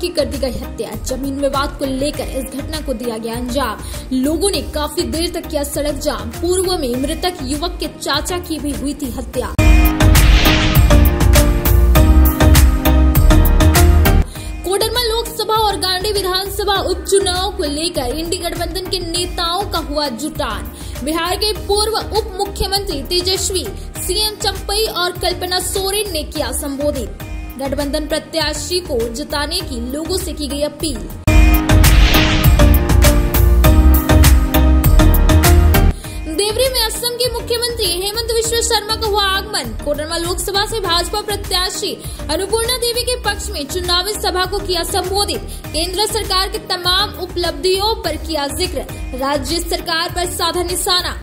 की कर दी गई हत्या। ज़मीन विवाद को लेकर इस घटना को दिया गया अंजाम। लोगों ने काफ़ी देर तक किया सड़क जाम। पूर्व में मृतक युवक के चाचा की भी हुई थी हत्या। कोडरमा लोकसभा और गांडी विधानसभा उपचुनाव को लेकर इंडी गठबंधन के नेताओं का हुआ जुटान। बिहार के पूर्व उप मुख्यमंत्री तेजस्वी, सीएम चंपई और कल्पना सोरेन ने किया संबोधित। गठबंधन प्रत्याशी को जिताने की लोगों से की गई अपील। देवरी में असम के मुख्यमंत्री हेमंत विश्व शर्मा का हुआ आगमन। कोडरमा लोकसभा से भाजपा प्रत्याशी अनुपूर्णा देवी के पक्ष में चुनावी सभा को किया संबोधित। केंद्र सरकार की तमाम उपलब्धियों पर किया ज़िक्र। राज्य सरकार पर साधा निशाना।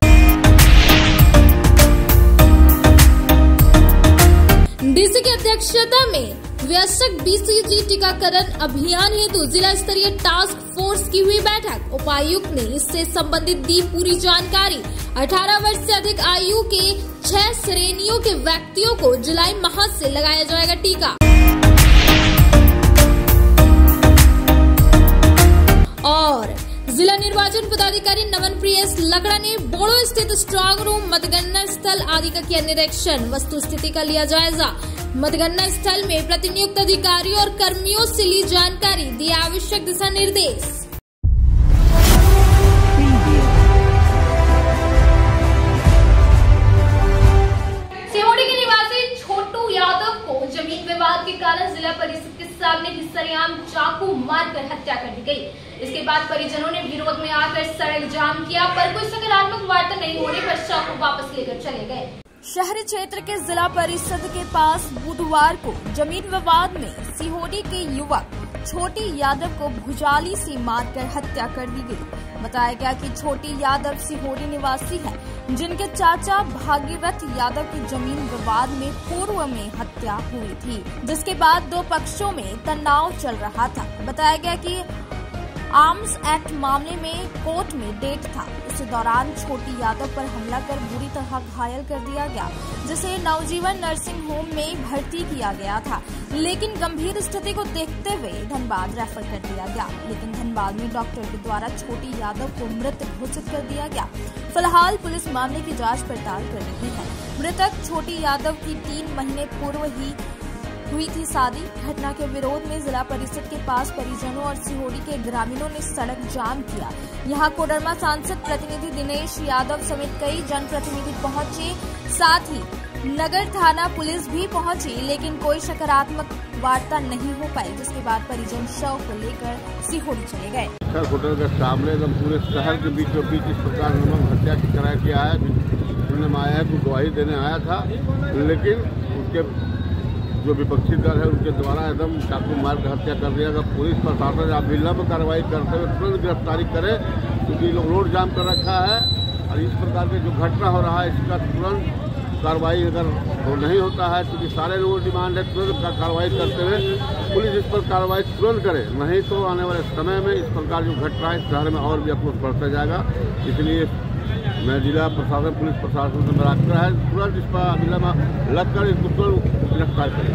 डीसी की अध्यक्षता में वयस्क बीसीजी टीकाकरण अभियान हेतु जिला स्तरीय टास्क फोर्स की हुई बैठक। उपायुक्त ने इससे संबंधित दी पूरी जानकारी। 18 वर्ष से अधिक आयु के छह श्रेणियों के व्यक्तियों को जुलाई माह से लगाया जाएगा टीका। और जिला निर्वाचन पदाधिकारी नवन प्रियस लकड़ा ने बोड़ो स्थित स्ट्रांग रूम मतगणना स्थल आदि का किया निरीक्षण। वस्तु स्थिति का लिया जायजा। मतगणना स्थल में प्रतिनियुक्त अधिकारियों और कर्मियों से ली जानकारी दिया आवश्यक दिशा निर्देश। ज़मीन विवाद के कारण जिला परिषद के सामने ही सरेआम चाकू मारकर हत्या कर दी गई। इसके बाद परिजनों ने विरोध में आकर सड़क जाम किया, पर कोई सकारात्मक वार्ता नहीं होने पर चाकू वापस लेकर चले गए। शहरी क्षेत्र के जिला परिषद के पास बुधवार को ज़मीन विवाद में सिहोरी के युवक छोटी यादव को भुजाली से मारकर हत्या कर दी गई। बताया गया कि छोटी यादव सिहोरी निवासी है, जिनके चाचा भागीरथ यादव की ज़मीन विवाद में पूर्व में हत्या हुई थी, जिसके बाद दो पक्षों में तनाव चल रहा था। बताया गया कि आर्म्स एक्ट मामले में कोर्ट में डेट था। इस दौरान छोटी यादव पर हमला कर बुरी तरह घायल कर दिया गया, जिसे नवजीवन नर्सिंग होम में भर्ती किया गया था। लेकिन गंभीर स्थिति को देखते हुए धनबाद रेफर कर दिया गया। लेकिन धनबाद में डॉक्टर के द्वारा छोटी यादव को मृत घोषित कर दिया गया। फ़िलहाल पुलिस मामले की जाँच पड़ताल कर रही है। मृतक छोटी यादव की तीन महीने पूर्व ही हुई थी शादी। घटना के विरोध में जिला परिषद के पास परिजनों और सिहोड़ी के ग्रामीणों ने सड़क जाम किया। यहाँ कोडरमा सांसद प्रतिनिधि दिनेश यादव समेत कई जनप्रतिनिधि पहुँचे। साथ ही नगर थाना पुलिस भी पहुँची, लेकिन कोई सकारात्मक वार्ता नहीं हो पाई, जिसके बाद परिजन शव को लेकर सिहोड़ी चले गए। होटल के सामने एकदम पूरे शहर के बीचों बीच इस प्रकार हत्या की करार है आया है। गवाही देने आया था, लेकिन उसके जो विपक्षी दल है उनके द्वारा एकदम चाकू मार कर हत्या कर दिया अगर पुलिस प्रशासन अविलंब कार्रवाई करते हुए तुरंत गिरफ्तारी करे, क्योंकि लोग रोड जाम कर रखा है और इस प्रकार के जो घटना हो रहा है, इसका तुरंत कार्रवाई अगर वो नहीं होता है, क्योंकि सारे लोगों की डिमांड है तुरंत कार्रवाई करते हुए पुलिस इस पर कार्रवाई तुरंत करे। नहीं तो आने वाले समय में इस प्रकार जो घटना है शहर में और भी अफसोस बढ़ता जाएगा। इसलिए मैं जिला प्रशासन, पुलिस प्रशासन से मेरा आग्रह है तुरंत इस पर अविलंब लगकर इस गुप्त गिरफ़्तार करें।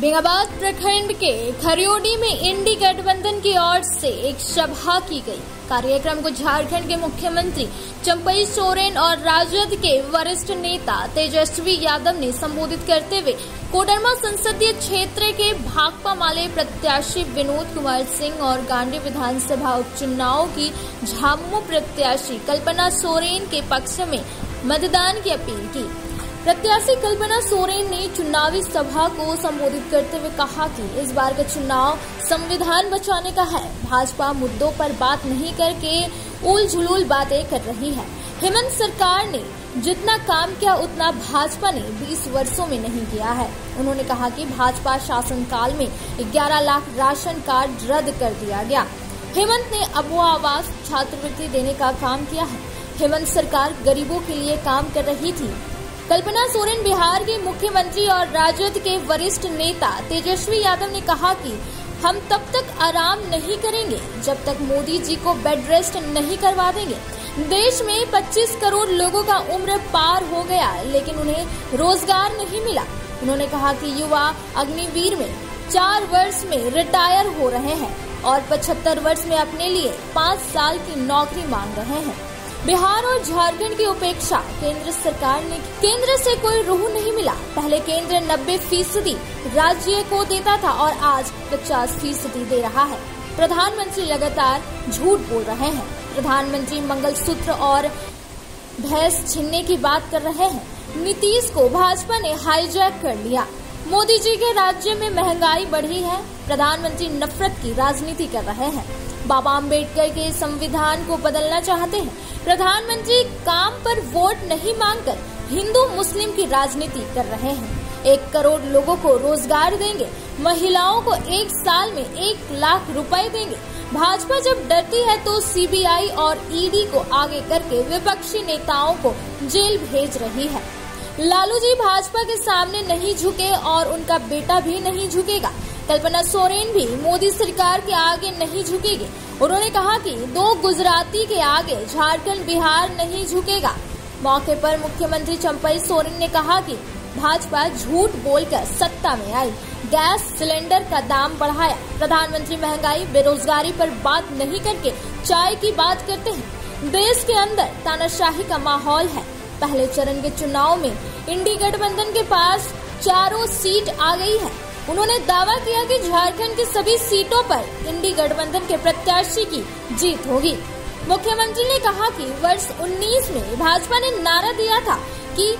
बेंगाबाद प्रखंड के खरियोडी में इंडी गठबंधन की ओर से एक सभा की गई। कार्यक्रम को झारखंड के मुख्यमंत्री चंपई सोरेन और राजद के वरिष्ठ नेता तेजस्वी यादव ने संबोधित करते हुए कोडरमा संसदीय क्षेत्र के भाकपा माले प्रत्याशी विनोद कुमार सिंह और गांधी विधानसभा उपचुनाव की झामुमो प्रत्याशी कल्पना सोरेन के पक्ष में मतदान की अपील की। प्रत्याशी कल्पना सोरेन ने चुनावी सभा को संबोधित करते हुए कहा कि इस बार का चुनाव संविधान बचाने का है। भाजपा मुद्दों पर बात नहीं करके उल झुलूल बातें कर रही है। हेमंत सरकार ने जितना काम किया, उतना भाजपा ने 20 वर्षों में नहीं किया है। उन्होंने कहा कि भाजपा शासनकाल में 11 लाख राशन कार्ड रद्द कर दिया गया। हेमंत ने अबुआ आवास छात्रवृत्ति देने का काम किया है। हेमंत सरकार गरीबों के लिए काम कर रही थी। कल्पना सोरेन बिहार के मुख्यमंत्री और राजद के वरिष्ठ नेता तेजस्वी यादव ने कहा कि हम तब तक आराम नहीं करेंगे जब तक मोदी जी को बेड रेस्ट नहीं करवा देंगे। देश में 25 करोड़ लोगों का उम्र पार हो गया, लेकिन उन्हें रोज़गार नहीं मिला। उन्होंने कहा कि युवा अग्निवीर में चार वर्ष में रिटायर हो रहे हैं और 75 वर्ष में अपने लिए पाँच साल की नौकरी मांग रहे हैं। बिहार और झारखंड की उपेक्षा केंद्र सरकार ने केंद्र से कोई रूह नहीं मिला। पहले केंद्र 90 फ़ीसदी राज्य को देता था और आज 50 फ़ीसदी दे रहा है। प्रधानमंत्री लगातार झूठ बोल रहे हैं। प्रधानमंत्री मंगलसूत्र और भैंस छीनने की बात कर रहे हैं। नीतीश को भाजपा ने हाईजैक कर लिया। मोदी जी के राज्य में महँगाई बढ़ी है। प्रधानमंत्री नफरत की राजनीति कर रहे हैं। बाबा अंबेडकर के संविधान को बदलना चाहते हैं। प्रधानमंत्री काम पर वोट नहीं मांगकर हिंदू मुस्लिम की राजनीति कर रहे हैं। एक करोड़ लोगों को रोज़गार देंगे, महिलाओं को एक साल में एक लाख रुपए देंगे। भाजपा जब डरती है तो सीबीआई और ईडी को आगे करके विपक्षी नेताओं को जेल भेज रही है। लालू जी भाजपा के सामने नहीं झुके और उनका बेटा भी नहीं झुकेगा। कल्पना सोरेन भी मोदी सरकार के आगे नहीं झुकेगी। उन्होंने कहा कि दो गुजराती के आगे झारखंड, बिहार नहीं झुकेगा। मौके पर मुख्यमंत्री चंपई सोरेन ने कहा कि भाजपा झूठ बोलकर सत्ता में आई। गैस सिलेंडर का दाम बढ़ाया। प्रधानमंत्री महँगाई, बेरोजगारी पर बात नहीं करके चाय की बात करते हैं। देश के अंदर तानाशाही का माहौल है। पहले चरण के चुनाव में इंडी गठबंधन के पास चारों सीट आ गई है। उन्होंने दावा किया कि झारखंड की सभी सीटों पर इंडी गठबंधन के प्रत्याशी की जीत होगी। मुख्यमंत्री ने कहा कि वर्ष 19 में भाजपा ने नारा दिया था कि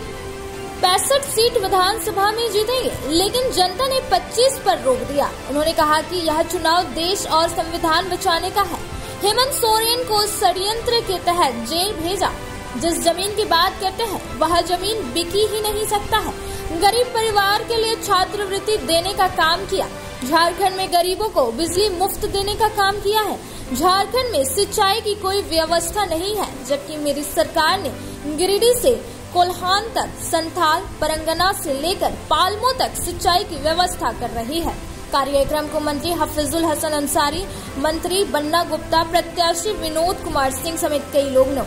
पैंसठ सीट विधानसभा में जीतेंगे, लेकिन जनता ने 25 पर रोक दिया। उन्होंने कहा कि यह चुनाव देश और संविधान बचाने का है। हेमंत सोरेन को षडयंत्र के तहत जेल भेजा। जिस ज़मीन की बात करते हैं, वह ज़मीन बिकी ही नहीं सकता है। गरीब परिवार के लिए छात्रवृत्ति देने का काम किया। झारखंड में गरीबों को बिजली मुफ़्त देने का काम किया है। झारखंड में सिंचाई की कोई व्यवस्था नहीं है, जबकि मेरी सरकार ने गिरिडीह से कोल्हान तक, संथाल, परंगना से लेकर पालमो तक सिंचाई की व्यवस्था कर रही है। कार्यक्रम को मंत्री हफिजुल हसन अंसारी, मंत्री बन्ना गुप्ता, प्रत्याशी विनोद कुमार सिंह समेत कई लोग ने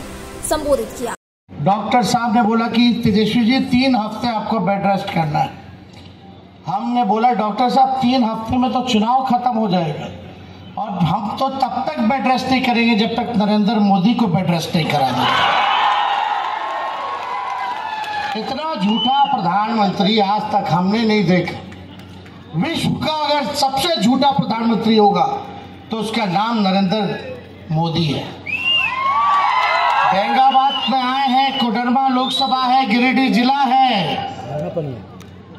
संबोधित किया। डॉक्टर साहब ने बोला कि तेजस्वी जी, तीन हफ़्ते आपको बेड रेस्ट करना है। हमने बोला, डॉक्टर साहब, तीन हफ़्ते में तो चुनाव खत्म हो जाएगा। और हम तो तब तक बेड रेस्ट नहीं करेंगे जब तक नरेंद्र मोदी को बेड रेस्ट नहीं कराएँगे इतना झूठा प्रधानमंत्री आज तक हमने नहीं देखा। विश्व का अगर सबसे झूठा प्रधानमंत्री होगा तो उसका नाम नरेंद्र मोदी है। बेंगाबाद आए हैं, कोडरमा लोकसभा है, गिरिडीह जिला है।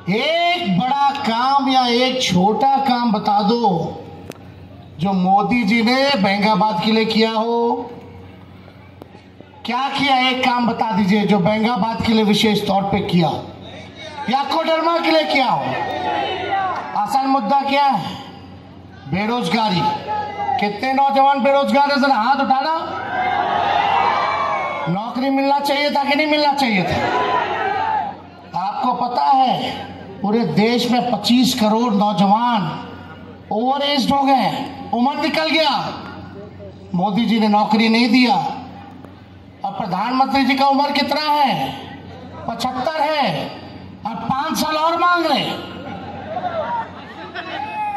एक बड़ा काम या एक छोटा काम बता दो, जो मोदी जी ने बेंगाबाद के लिए किया हो। क्या किया? एक काम बता दीजिए, जो बेंगाबाद के लिए विशेष तौर पे किया, या कोडरमा के लिए किया हो। आसान मुद्दा क्या है? बेरोजगारी। कितने नौजवान बेरोजगार है? जरा हाथ उठाना। नौकरी मिलना चाहिए था कि नहीं मिलना चाहिए था? आपको पता है, पूरे देश में 25 करोड़ नौजवान ओवर एज हो गए उम्र निकल गया। मोदी जी ने नौकरी नहीं दिया। और प्रधानमंत्री जी का उम्र कितना है? पचहत्तर है। और पाँच साल और मांग रहे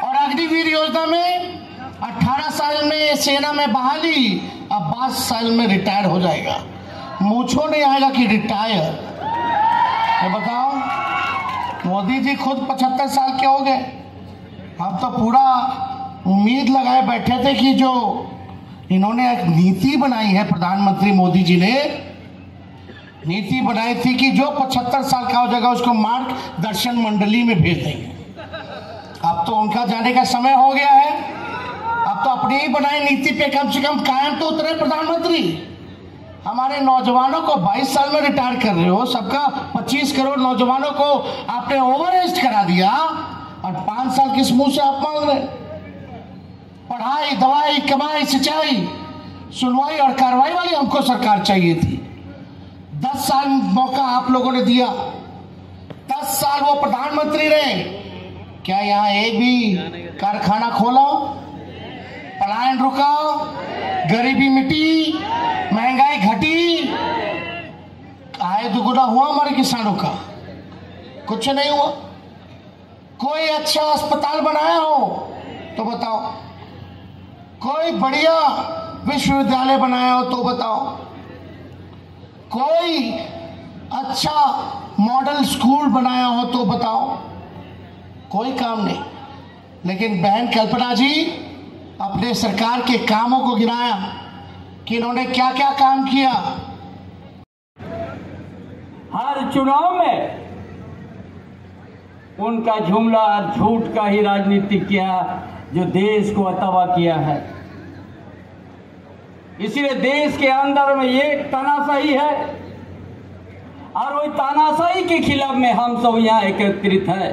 और अग्निवीर योजना में 18 साल में सेना में बहाली, अब 22 साल में रिटायर हो जाएगा। मूछो नहीं आएगा कि रिटायर ये बताओ, मोदी जी खुद 75 साल के हो गए। हम तो पूरा उम्मीद लगाए बैठे थे कि जो इन्होंने एक नीति बनाई है, प्रधानमंत्री मोदी जी ने, नीति बनाई थी कि जो 75 साल का हो जाएगा, उसको मार्ग दर्शन मंडली में भेज देंगे। अब तो उनका जाने का समय हो गया है। अब तो अपनी ही बनाई नीति पे कम से कम कायम तो उतरे प्रधानमंत्री। हमारे नौजवानों को 22 साल में रिटायर कर रहे हो, सबका 25 करोड़ नौजवानों को आपने ओवर एज करा दिया और पाँच साल किस मुँह से आप मांग रहे पढ़ाई, दवाई, कमाई, सिंचाई, सुनवाई और कार्रवाई वाली हमको सरकार चाहिए थी। दस साल मौका आप लोगों ने दिया। दस साल वो प्रधानमंत्री रहे। क्या यहाँ एक भी कारखाना खोला पलायन रुका गरीबी मिटी, महँगाई घटी। आय दुगुना हुआ हमारे किसानों का। कुछ नहीं हुआ। कोई अच्छा अस्पताल बनाया हो तो बताओ। कोई बढ़िया विश्वविद्यालय बनाया हो तो बताओ। कोई अच्छा मॉडल स्कूल बनाया हो तो बताओ। कोई काम नहीं। लेकिन बहन कल्पना जी अपने सरकार के कामों को गिनाया कि इन्होंने क्या क्या काम किया। हर चुनाव में उनका और झूठ का ही राजनीति किया, जो देश को अतवा किया है। इसलिए देश के अंदर में ये तानाशाही है, और वही तानाशाही के खिलाफ में हम सब यहाँ एकत्रित है।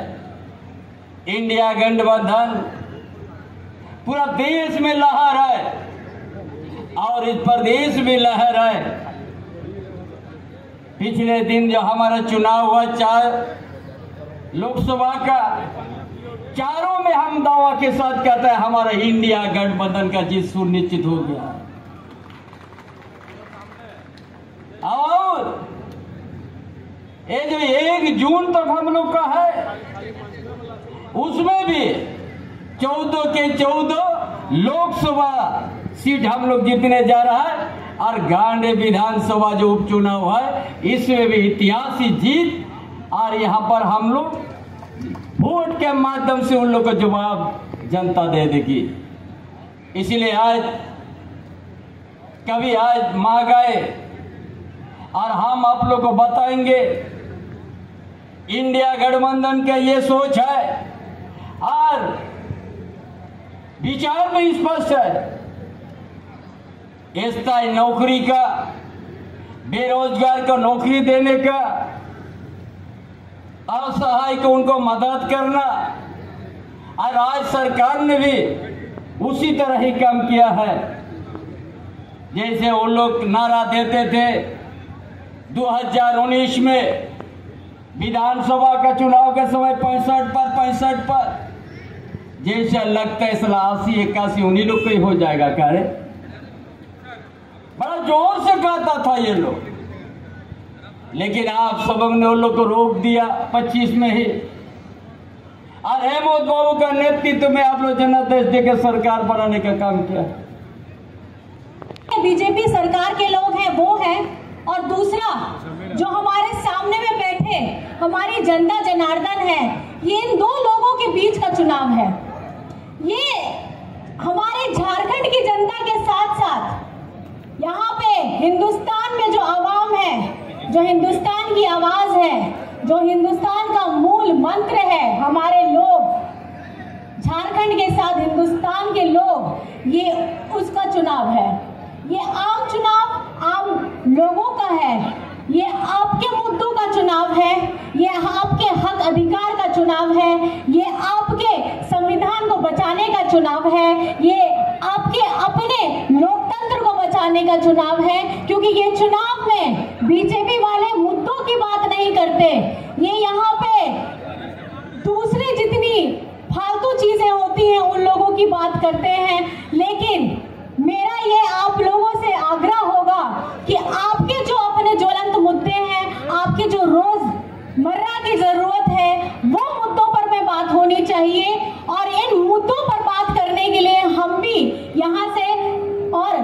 इंडिया गठबंधन पूरा देश में लहर है। और इस प्रदेश में लहर है। पिछले दिन जो हमारा चुनाव हुआ, चार लोकसभा का, चारों में हम दावा के साथ कहते हैं, हमारा इंडिया गठबंधन का जीत सुनिश्चित हो गया। और ये जो एक जून तक हम लोग का है, उसमें भी चौदह के चौदह लोकसभा सीट हम लोग जीतने जा रहा है और गांडे विधानसभा जो उपचुनाव है, इसमें भी ऐतिहासिक जीत और यहाँ पर हम लोग वोट के माध्यम से उन लोग को जवाब जनता दे देगी। इसलिए आज कभी आज मा गए और हम आप लोग को बताएँगे, इंडिया गठबंधन का ये सोच है। और विचार में स्पष्ट है। स्थायी नौकरी का, बेरोजगार को नौकरी देने का, असहाय को उनको मदद करना, और आज सरकार ने भी उसी तरह ही काम किया है। जैसे वो लोग नारा देते थे 2019 में विधानसभा का चुनाव के समय पैंसठ पर पैंसठ पर जैसे लगता है सलासी इक्यासी उन्हीं लोग को ही हो जाएगा, क्या रे? बड़ा ज़ोर से कहता था ये लोग। लेकिन आप सबने उन लोग को रोक दिया 25 में ही। और हेमंत बाबू का नेतृत्व में आप लोग जनता देश के सरकार बनाने का काम किया। बीजेपी सरकार के लोग हैं, वो हैं। और दूसरा, जो हमारे सामने में बैठे, हमारी जनता जनार्दन है, ये इन दो लोगों के बीच का चुनाव है। ये हमारे झारखंड की जनता के साथ साथ यहाँ पे हिंदुस्तान में जो आवाम है, जो हिंदुस्तान की आवाज़ है, जो हिंदुस्तान का मूल मंत्र है, हमारे लोग, झारखंड के साथ हिंदुस्तान के लोग, ये उसका चुनाव है। ये आम चुनाव आम लोगों का है। ये आपके मुद्दों का चुनाव है। ये आपके हक अधिकार का चुनाव है, ये आपके संविधान को बचाने का चुनाव है, ये आपके अपने लोकतंत्र को बचाने का चुनाव है, क्योंकि ये चुनाव में बीजेपी वाले मुद्दों की बात नहीं करते। ये यहाँ पे दूसरी जितनी फालतू चीज़ें होती हैं, उन लोगों की बात करते हैं। लेकिन मेरा ये आप लोगों से आग्रह होगा कि आपके जो अपने ज्वलंत मुद्दे हैं, आपके जो रोज मर्रा की ज़रूरत है। वो मुद्दों पर में बात होनी चाहिए और इन मुद्दों पर बात करने के लिए हम भी यहाँ से और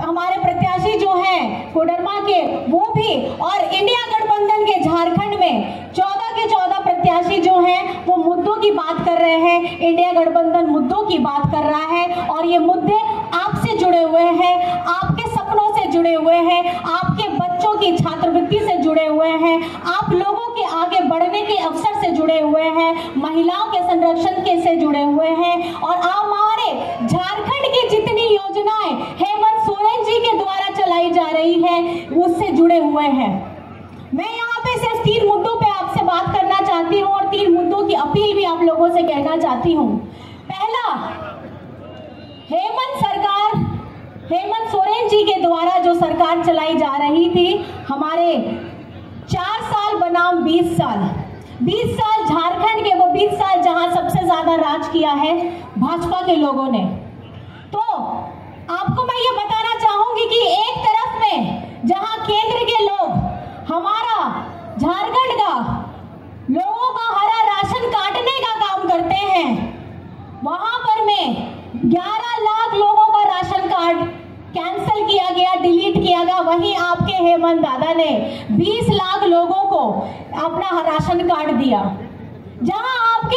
हमारे प्रत्याशी जो हैं, कोडरमा के, वो भी और इंडिया गठबंधन के झारखंड में चौदह के चौदह प्रत्याशी जो हैं, वो मुद्दों की बात कर रहे हैं। इंडिया गठबंधन मुद्दों की बात कर रहा है और ये मुद्दे आपसे जुड़े हुए हैं, आपके सपनों से जुड़े हुए हैं, आपके बच्चों की छात्रवृत्ति से जुड़े हुए हैं, आप लोगों के आगे बढ़ने के अवसर से जुड़े हुए हैं, महिलाओं के संरक्षण के से जुड़े हुए हैं, और हमारे झारखंड की जितनी योजनाएँ हेमंत सोरेन जी के द्वारा चलाई जा रही है, उससे जुड़े हुए हैं। मैं यहाँ पे सिर्फ़ तीन मुद्दों पे आपसे बात करना चाहती हूँ और तीन मुद्दों की अपील भी आप लोगों से कहना चाहती हूँ पहला हेमंत सरकार हेमंत सोरेन जी के द्वारा जो सरकार चलाई जा रही थी, हमारे चार साल बनाम बीस साल। 20 साल झारखंड के वो 20 साल जहाँ सबसे ज़्यादा राज किया है, भाजपा के लोगों ने। तो आपको मैं ये बताना चाहूँगी कि एक तरफ़ में जहाँ केंद्र के लोग, हमारा झारखंड का लोगों का हरा राशन काटने का काम करते हैं, वहाँ पर मैं 11 लाख लोगों का राशन कार्ड कैंसिल किया गया डिलीट किया गया, वही आपके हेमंत दादा ने 20 लाख लोगों को अपना राशन कार्ड दिया। जहाँ आपके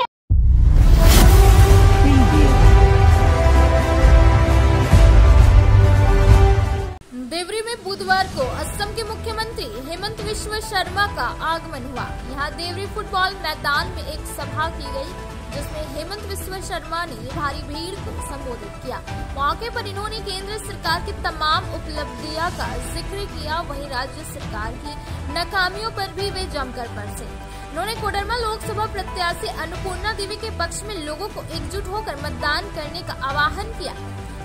देवरी में बुधवार को असम के मुख्यमंत्री हेमंत विश्व शर्मा का आगमन हुआ। यहाँ देवरी फुटबॉल मैदान में एक सभा की गई। जिसमें हेमंत विश्व शर्मा ने भारी भीड़ को संबोधित किया। मौके पर इन्होंने केंद्र सरकार की तमाम उपलब्धियाँ का ज़िक्र किया। वहीं राज्य सरकार की नाकामियों पर भी वे जमकर बरसे। उन्होंने कोडरमा लोकसभा प्रत्याशी अन्नपूर्णा देवी के पक्ष में लोगों को एकजुट होकर मतदान करने का आह्वान किया।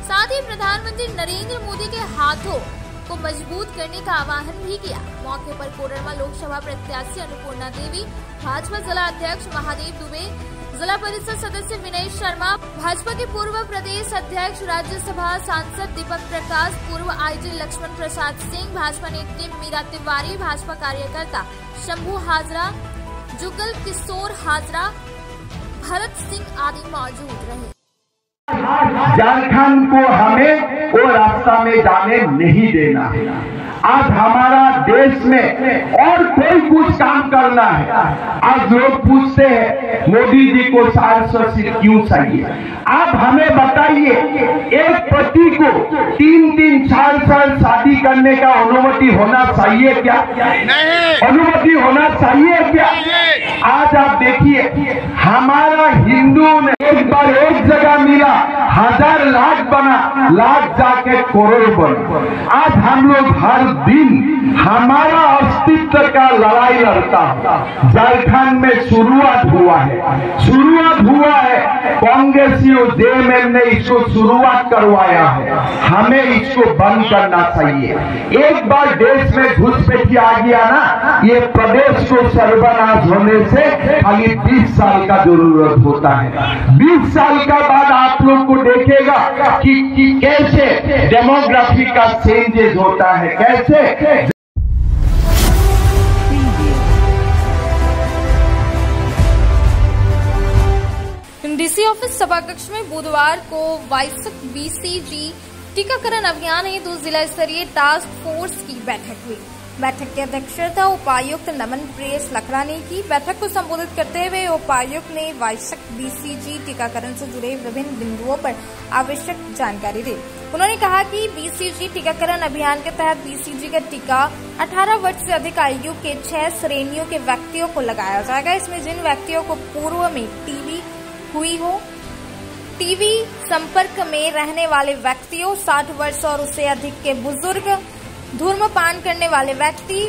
साथ ही प्रधानमंत्री नरेंद्र मोदी के हाथों को मज़बूत करने का आह्वान भी किया। मौके पर कोडरमा लोकसभा प्रत्याशी अन्नपूर्णा देवी, भाजपा जिला अध्यक्ष महादेव दुबे जिला परिषद सदस्य विनय शर्मा, भाजपा के पूर्व प्रदेश अध्यक्ष, राज्यसभा सांसद दीपक प्रकाश, पूर्व आईजी लक्ष्मण प्रसाद सिंह, भाजपा नेत्री मीरा तिवारी, भाजपा कार्यकर्ता शंभू हाजरा, जुगल किशोर हाजरा, भरत सिंह आदि मौजूद रहे। झारखंड को हमें वो रास्ता में जाने नहीं देना है। आज हमारा देश में और कोई कुछ काम करना है आज लोग पूछते हैं मोदी जी को साठ सौ क्यों चाहिए? आप हमें बताइए एक पति को तीन तीन चार साल शादी करने का अनुमति होना चाहिए क्या? अनुमति होना चाहिए क्या? आज आप देखिए हमारा हिंदू ने एक बार एक जगह मिला हज़ार लाख बना लाख जाके करोड़ बना। आज हम लोग हर दिन हमारा अस्तित्व का लड़ाई लड़ता झारखंड में शुरुआत हुआ है। शुरुआत हुआ है कांग्रेसियों जेएमएम ने इसको शुरुआत करवाया है। हमें इसको बंद करना चाहिए। एक बार देश में घुसपैठी आ गया ना ये प्रदेश को सर्वनाश होने से खाली 20 साल का ज़रूरत होता है। 20 साल का बाद आप लोग को देखेगा कि, कि कैसे डेमोग्राफी का चेंजेस होता है कैसे डीसी ऑफ़िस सभाकक्ष में बुधवार को वाइसक बीसीजी टीकाकरण अभियान हेतु जिला स्तरीय टास्क फोर्स की बैठक हुई। बैठक की अध्यक्षता उपायुक्त नमन प्रेस लखड़ा ने की बैठक को संबोधित करते हुए उपायुक्त ने वाइसक बीसीजी टीकाकरण से जुड़े विभिन्न बिंदुओं पर आवश्यक जानकारी दी। उन्होंने कहा कि बीसीजी टीकाकरण अभियान के तहत बीसीजी का टीका 18 वर्ष से अधिक आयु के छह श्रेणियों के व्यक्तियों को लगाया जाएगा। इसमें जिन व्यक्तियों को पूर्व में टीबी हुई हो टीवी संपर्क में रहने वाले व्यक्तियों 60 वर्ष और उससे अधिक के बुज़ुर्ग धूम्रपान करने वाले व्यक्ति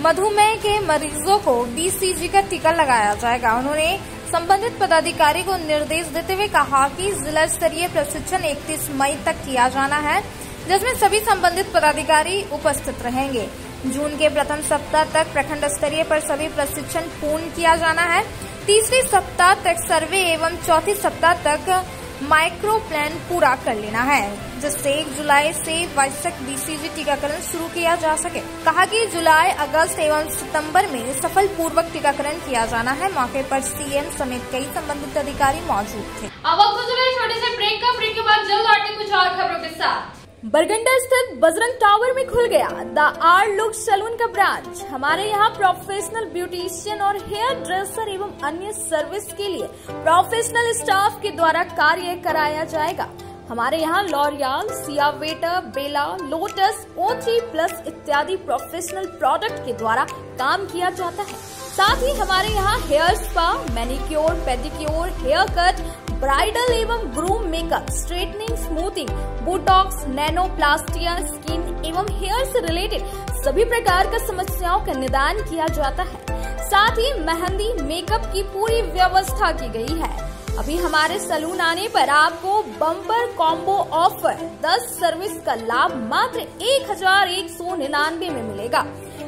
मधुमेह के मरीजों को बीसीजी का टीका लगाया जाएगा। उन्होंने संबंधित पदाधिकारी को निर्देश देते हुए कहा कि जिला स्तरीय प्रशिक्षण 31 मई तक किया जाना है, जिसमें सभी संबंधित पदाधिकारी उपस्थित रहेंगे। जून के प्रथम सप्ताह तक प्रखंड स्तरीय पर सभी प्रशिक्षण पूर्ण किया जाना है। तीसरे सप्ताह तक सर्वे एवं चौथी सप्ताह तक माइक्रो प्लान पूरा कर लेना है, जिससे एक जुलाई से वार्षिक बीसीजी टीकाकरण शुरू किया जा सके। कहा कि जुलाई, अगस्त एवं सितंबर में सफल पूर्वक टीकाकरण किया जाना है। मौके पर सीएम समेत कई संबंधित अधिकारी मौजूद थे। अब चुका छोटे से ब्रेक का ब्रेक के बाद जल्द आते कुछ और खबरों के साथ। बरगंडा स्थित बजरंग टावर में खुल गया द आर लुक सैलून का ब्रांच। हमारे यहाँ प्रोफेशनल ब्यूटिशियन और हेयर ड्रेसर एवं अन्य सर्विस के लिए प्रोफेशनल स्टाफ के द्वारा कार्य कराया जाएगा। हमारे यहाँ लॉरियल सियावेटर बेला लोटस ओ थ्री प्लस इत्यादि प्रोफेशनल प्रोडक्ट के द्वारा काम किया जाता है। साथ ही हमारे यहाँ hair spa manicure pedicure hair cut bridal एवं groom makeup straightening smoothing botox nanoplastia skin एवं हेयर से रिलेटेड सभी प्रकार का समस्याओं का निदान किया जाता है। साथ ही मेहंदी मेकअप की पूरी व्यवस्था की गई है। अभी हमारे सलून आने पर आपको बम्पर कॉम्बो ऑफ़र 10 सर्विस का लाभ मात्र एक हज़ार एक सौ निन्यानवे में मिलेगा।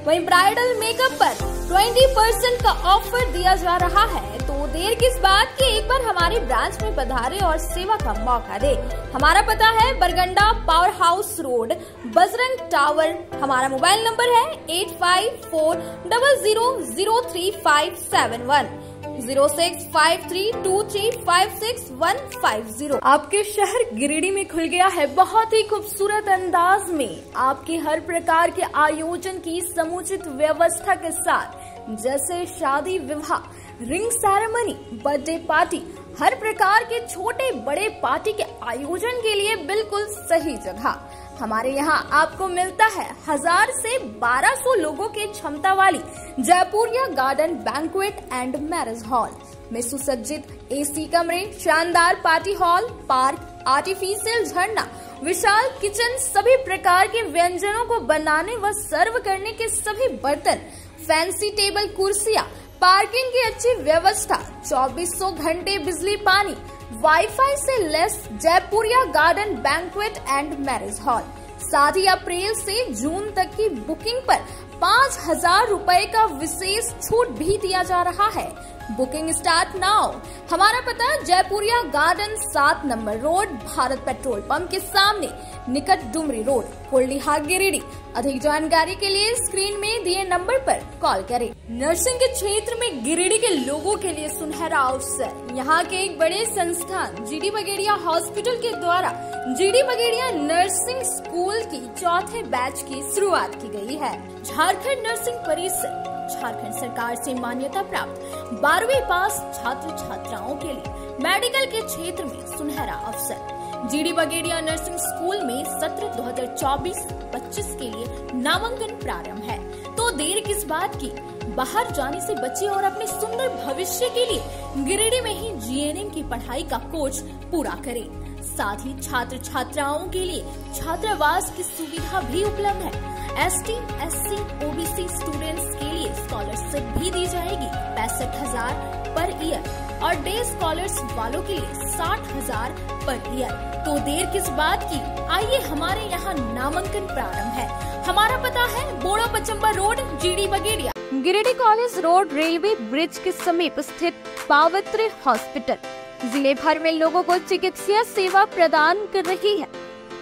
वहीं ब्राइडल मेकअप पर 20 परसेंट का ऑफ़र दिया जा रहा है। तो देर किस बात की? एक बार हमारे ब्रांच में पधारे और सेवा का मौका दे। हमारा पता है Barganda power house road Bajrang tower हमारा मोबाइल नंबर है eight five four double zero zero three five seven one zero six five three two three five six one five zero. आपके शहर गिरिडीह में खुल गया है बहुत ही खूबसूरत अंदाज में। आपके हर प्रकार के आयोजन की समुचित व्यवस्था के साथ, जैसे शादी विवाह, रिंग सेरेमनी, बर्थडे पार्टी, हर प्रकार के छोटे बड़े पार्टी के आयोजन के लिए बिल्कुल सही जगह। हमारे यहाँ आपको मिलता है हज़ार से 1200 लोगों के क्षमता वाली Jaipuria garden banquet and marriage hall में सुसज्जित एसी कमरे, शानदार पार्टी हॉल पार्क आर्टिफिशियल झरना, विशाल किचन सभी प्रकार के व्यंजनों को बनाने व सर्व करने के सभी बर्तन फैंसी टेबल कुर्सियाँ पार्किंग की अच्छी व्यवस्था, चौबीसों घंटे बिजली पानी वाईफाई से less Jaipuria garden banquet and marriage hall साथ ही अप्रैल से जून तक की बुकिंग पर पाँच हज़ार रूपए का विशेष छूट भी दिया जा रहा है। बुकिंग स्टार्ट नाउ हमारा पता जयपुरिया गार्डन सात number road, Bharat petrol pump के सामने, निकट डुमरी रोड कोल्डीहा गिरिडीह। अधिक जानकारी के लिए स्क्रीन में दिए नंबर पर कॉल करें। नर्सिंग के क्षेत्र में गिरिडीह के लोगों के लिए सुनहरा अवसर। यहाँ के एक बड़े संस्थान जीडी बगेड़िया हॉस्पिटल के द्वारा जीडी बगेड़िया नर्सिंग स्कूल की चौथे बैच की शुरुआत की गई है। झारखंड नर्सिंग परिषद झारखंड सरकार से मान्यता प्राप्त बारहवीं पास छात्र छात्राओं के लिए मेडिकल के क्षेत्र में सुनहरा अवसर। जीडी बगेड़िया नर्सिंग स्कूल में सत्र 2024-25 के लिए नामांकन प्रारंभ है। तो देर किस बात की? बाहर जाने से बचे और अपने सुंदर भविष्य के लिए गिरिडीह में ही जीएनएम की पढ़ाई का कोर्स पूरा करें। साथ ही छात्र छात्राओं के लिए छात्रावास की सुविधा भी उपलब्ध है। S T S C OBC students के लिए स्कॉलरशिप भी दी जाएगी, पैंसठ हज़ार पर ईयर और डे स्कॉलर्स वालों के लिए साठ हज़ार पर ईयर तो देर किस बात की? आइए हमारे यहाँ नामांकन प्रारंभ है। हमारा पता है Bora Pachamba road GD Bagaria. Giridih college road railway bridge के समीप स्थित पावित्र हॉस्पिटल। ज़िले भर में लोगों को चिकित्सा सेवा प्रदान कर रही है।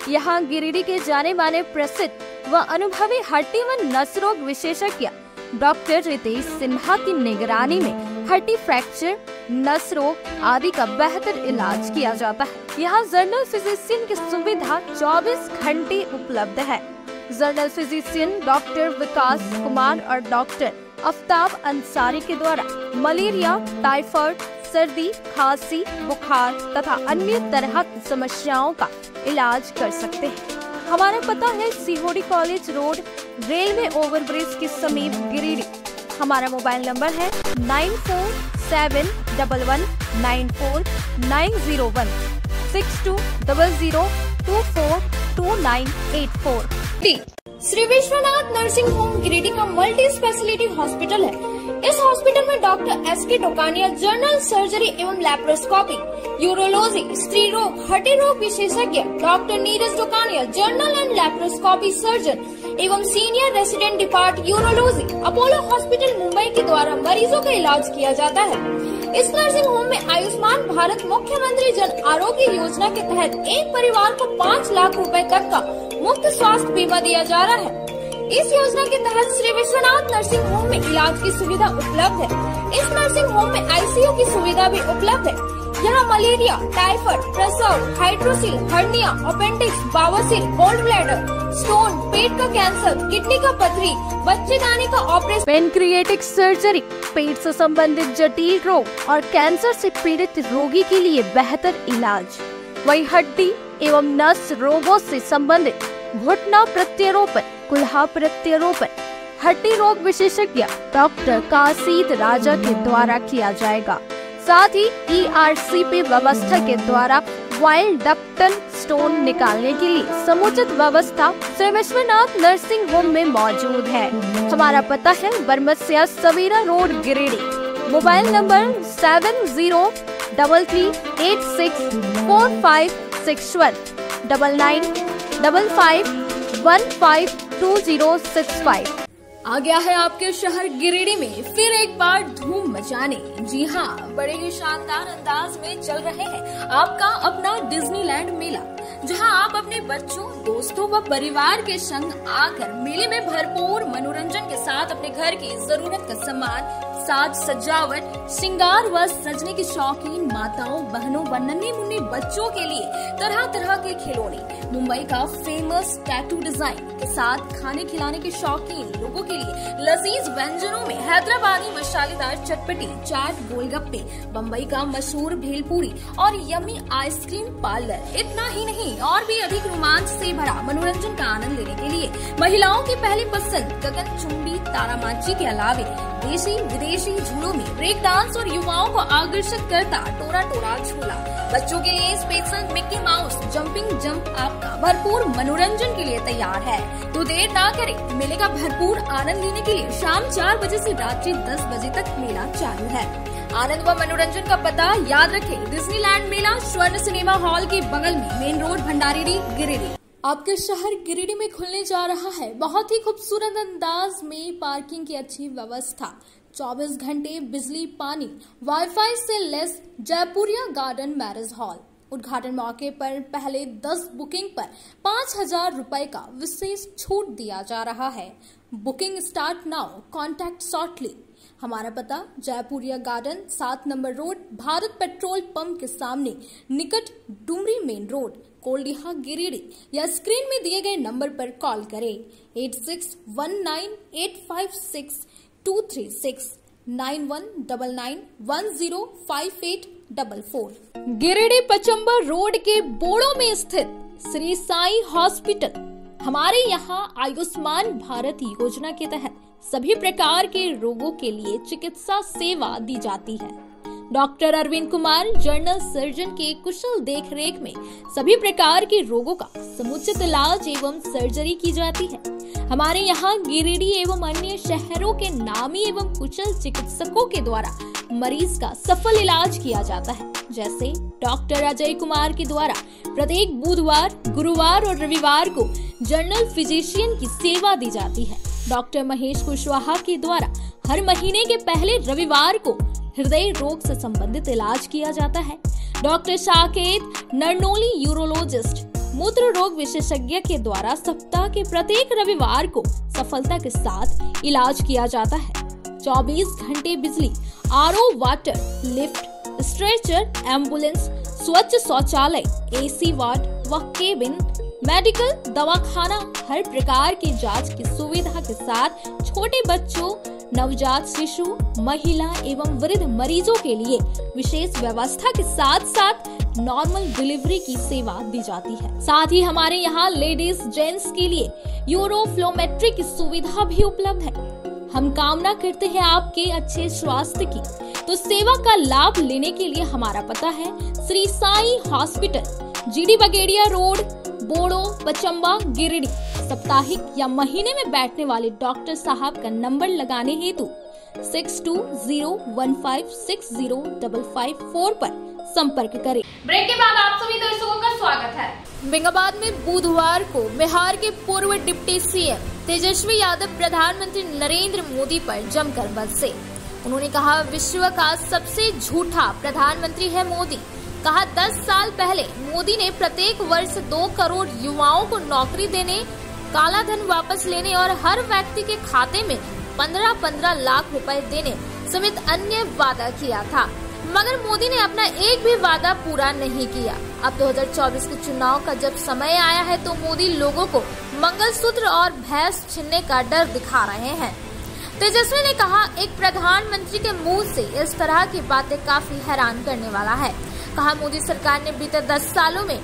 यहाँ गिरिडीह के जाने माने प्रसिद्ध व अनुभवी हड्डी व नस रोग विशेषज्ञ डॉक्टर रितेश सिन्हा की निगरानी में हड्डी फ्रैक्चर नस रोग आदि का बेहतर इलाज किया जाता है। यहाँ जर्नल फिजिशियन की सुविधा 24 घंटे उपलब्ध है। General physician doctor Vikas Kumar और डॉक्टर अफ्ताब अंसारी के द्वारा मलेरिया, टाइफाइड सर्दी, खांसी, बुखार तथा अन्य तरह की समस्याओं का इलाज कर सकते हैं। हमारा पता है Sihodih college road railway overbridge के समीप गिरिडीह। हमारा मोबाइल नंबर है nine four seven double one nine four nine zero one, six two double zero two four two nine eight four. Shri Vishwanath nursing home Giridih का multi speciality hospital है। इस hospital में doctor S K Tokania general surgery एवं laparoscopy urology, स्त्री रोग, हड्डी रोग विशेषज्ञ, doctor Neeraj Tokania general and laparoscopy surgeon एवं senior resident department urology, Apollo hospital, Mumbai के द्वारा मरीजों का इलाज किया जाता है। इस नर्सिंग होम में आयुष्मान भारत मुख्यमंत्री जन आरोग्य योजना के तहत एक परिवार को पाँच लाख रुपए तक का मुफ़्त स्वास्थ्य बीमा दिया जा रहा है। इस योजना के तहत श्री विश्वनाथ नर्सिंग होम में इलाज की सुविधा उपलब्ध है। इस नर्सिंग होम में आईसीयू की सुविधा भी उपलब्ध है। यहाँ मलेरिया, टाइफाइड, प्रसव, हाइड्रोसिल, हर्निया, अपेंडिक्स, बावसिल गोल्ड ब्लैडर स्टोन पेट का कैंसर, किडनी का पथरी, बच्चे दाने का ऑपरेशन पेनक्रिएटिक सर्जरी पेट से संबंधित जटिल रोग और कैंसर से पीड़ित रोगी के लिए बेहतर इलाज। वही हड्डी एवं नस रोगों से संबंधित घुटना प्रत्यारोपण कुल्हा प्रत्यारोपण हड्डी रोग विशेषज्ञ डॉक्टर काशीद राजा के द्वारा किया जाएगा। साथ ही ईआरसीपी e व्यवस्था के द्वारा वाइल्ड डक्टन स्टोन निकालने के लिए समुचित व्यवस्था श्री विश्वनाथ नर्सिंग होम में मौजूद है। हमारा पता है Barmasiya Savera road Giridih. Mobile number seven zero double three eight six four five six one double nine double five one five two zero six five आ गया है आपके शहर गिरिडीह में, फिर एक बार धूम मचाने। जी हाँ बड़े ही शानदार अंदाज में चल रहे हैं आपका अपना डिज्नीलैंड मेला। जहाँ आप अपने बच्चों, दोस्तों व परिवार के संग आकर मेले में भरपूर मनोरंजन के साथ अपने घर की ज़रूरत का सामान, साज सजावट, श्रृंगार व सजने की शौकीन माताओं, बहनों व नन्हे मुन्ने बच्चों के लिए तरह तरह के खिलौने। मुंबई का फ़ेमस टैटू डिज़ाइन के साथ खाने खिलाने के शौकीन लोगों के लिए लजीज व्यंजनों में हैदराबादी मसालेदार चटपटी, चाट गोलगप्पे बम्बई का मशहूर भेलपूरी और यमी आइसक्रीम पार्लर। इतना ही नहीं और भी अधिक रोमांच से भरा मनोरंजन का आनंद लेने के लिए महिलाओं की पहली पसंद गगन चुंबी तारामाची के अलावे देशी, विदेशी झूलों में ब्रेक डांस और युवाओं को आकर्षित करता टोरा टोरा झूला। बच्चों के लिए special Mickey Mouse, jumping jump आपका भरपूर मनोरंजन के लिए तैयार है। तो देर ना करें, मेले का भरपूर आनंद लेने के लिए शाम चार बजे से रात्रि दस बजे तक मेला चालू है। आनंद व मनोरंजन का पता याद रखें डिज्नीलैंड मेला स्वर्ण सिनेमा हॉल के बगल में, मेन रोड भंडारी गिरिडीह। आपके शहर गिरिडीह में खुलने जा रहा है बहुत ही खूबसूरत अंदाज में पार्किंग की अच्छी व्यवस्था। 24 घंटे बिजली, पानी वाईफाई से लेस जयपुरिया गार्डन मैरिज हॉल उद्घाटन मौके पर पहले 10 बुकिंग पर पाँच हज़ार रूपए का विशेष छूट दिया जा रहा है। Booking start now contact shortly हमारा पता जयपुरिया गार्डन, सात number road, Bharat petrol pump के सामने, निकट डुमरी मेन रोड, कोल्डिहा गिरिडीह। या स्क्रीन में दिए गए नंबर पर कॉल करें। Eight six one nine eight five six two three six, nine one double nine one zero five eight double four. Giridih Pachambar road के बोड़ो में स्थित श्री साई हॉस्पिटल, हमारे यहाँ आयुष्मान भारत योजना के तहत सभी प्रकार के रोगों के लिए चिकित्सा सेवा दी जाती है। Doctor Arvind Kumar general surgeon के कुशल देखरेख में सभी प्रकार के रोगों का समुचित इलाज एवं सर्जरी की जाती है। हमारे यहाँ गिरिडीह एवं अन्य शहरों के नामी एवं कुशल चिकित्सकों के द्वारा मरीज़ का सफल इलाज किया जाता है। जैसे डॉक्टर अजय कुमार के द्वारा प्रत्येक बुधवार, गुरुवार और रविवार को जनरल फिजिशियन की सेवा दी जाती है। डॉक्टर महेश कुशवाहा के द्वारा हर महीने के पहले रविवार को हृदय रोग से संबंधित इलाज किया जाता है। डॉक्टर साकेत नरनोली यूरोलॉजिस्ट, मूत्र रोग विशेषज्ञ के द्वारा सप्ताह के प्रत्येक रविवार को सफलता के साथ इलाज किया जाता है। 24 घंटे बिजली RO water, lift, stretcher, ambulance, स्वच्छ शौचालय एसी वार्ड व केबिन, मेडिकल, दवाखाना, हर प्रकार की जाँच की सुविधा के साथ छोटे बच्चों नवजात शिशु, महिला एवं वृद्ध मरीजों के लिए विशेष व्यवस्था के साथ साथ नॉर्मल डिलीवरी की सेवा दी जाती है। साथ ही हमारे यहाँ लेडीज़ जेंट्स के लिए यूरोफ्लोमेट्री की सुविधा भी उपलब्ध है। हम कामना करते हैं आपके अच्छे स्वास्थ्य की। तो सेवा का लाभ लेने के लिए हमारा पता है Shri Sai hospital GD Bagedia road Bodo Pachamba Giridih. साप्ताहिक या महीने में बैठने वाले डॉक्टर साहब का नंबर लगाने हेतु six two zero one five six zero double five four पर संपर्क करें। ब्रेक के बाद आप सभी दर्शकों का स्वागत है। बेंगाबाद में बुधवार को बिहार के पूर्व डिप्टी सीएम तेजस्वी यादव प्रधानमंत्री नरेंद्र मोदी पर जमकर बरसे। उन्होंने कहा विश्व का सबसे झूठा प्रधानमंत्री है मोदी। कहा 10 साल पहले मोदी ने प्रत्येक वर्ष दो करोड़ युवाओं को नौकरी देने, काला धन वापस लेने और हर व्यक्ति के खाते में पंद्रह पंद्रह लाख रुपए देने समेत अन्य वादा किया था। मगर मोदी ने अपना एक भी वादा पूरा नहीं किया। अब 2024 के चुनाव का जब समय आया है तो मोदी लोगों को मंगलसूत्र और भैंस छीनने का डर दिखा रहे हैं। तेजस्वी ने कहा, एक प्रधानमंत्री के मुँह से इस तरह की बातें काफ़ी हैरान करने वाला है। कहा, मोदी सरकार ने बीते दस सालों में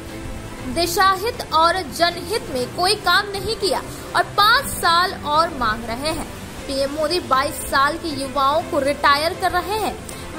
देशाहित और जनहित में कोई काम नहीं किया और पाँच साल और मांग रहे हैं। पीएम मोदी 22 साल के युवाओं को रिटायर कर रहे हैं,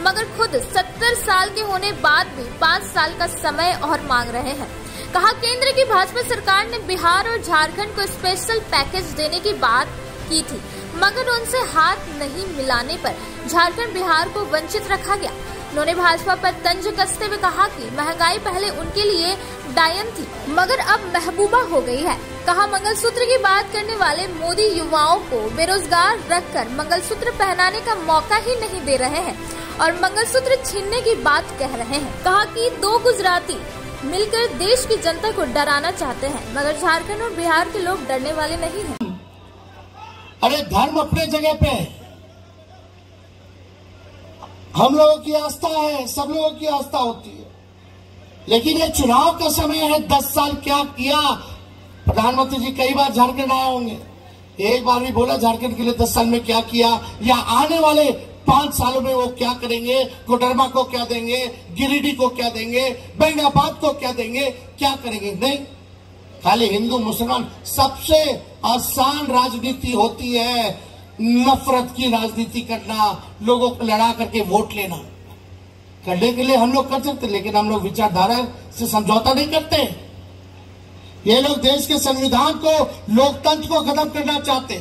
मगर खुद 70 साल के होने बाद भी पाँच साल का समय और मांग रहे हैं। कहा, केंद्र की भाजपा सरकार ने बिहार और झारखंड को स्पेशल पैकेज देने की बात की थी, मगर उनसे हाथ नहीं मिलाने पर झारखंड बिहार को वंचित रखा गया। उन्होंने भाजपा पर तंज कसते हुए कहा कि महँगाई पहले उनके लिए डायन थी, मगर अब महबूबा हो गई है कहा, मंगलसूत्र की बात करने वाले मोदी युवाओं को बेरोजगार रखकर मंगलसूत्र पहनाने का मौका ही नहीं दे रहे हैं और मंगलसूत्र छीनने की बात कह रहे हैं कहा कि दो गुजराती मिलकर देश की जनता को डराना चाहते हैं, मगर झारखंड और बिहार के लोग डरने वाले नहीं हैं। अरे धर्म अपने जगह पे है। हम लोगों की आस्था है, सब लोगों की आस्था होती है। लेकिन ये चुनाव का समय है, दस साल क्या किया? प्रधानमंत्री जी कई बार झारखंड आए होंगे। एक बार भी बोला, झारखंड के लिए दस साल में क्या किया? या आने वाले पाँच सालों में वो क्या करेंगे? कोडरमा को क्या देंगे? गिरिडीह को क्या देंगे? बैंगाबाद को क्या देंगे? क्या करेंगे? नहीं। खाली हिंदू, मुसलमान सबसे आसान राजनीति होती है। नफरत की राजनीति करना, लोगों को लड़ा करके वोट लेना। करने के लिए हम लोग कर सकते, लेकिन हम लोग विचारधारा से समझौता नहीं करते। ये लोग देश के संविधान को, लोकतंत्र को खत्म करना चाहते।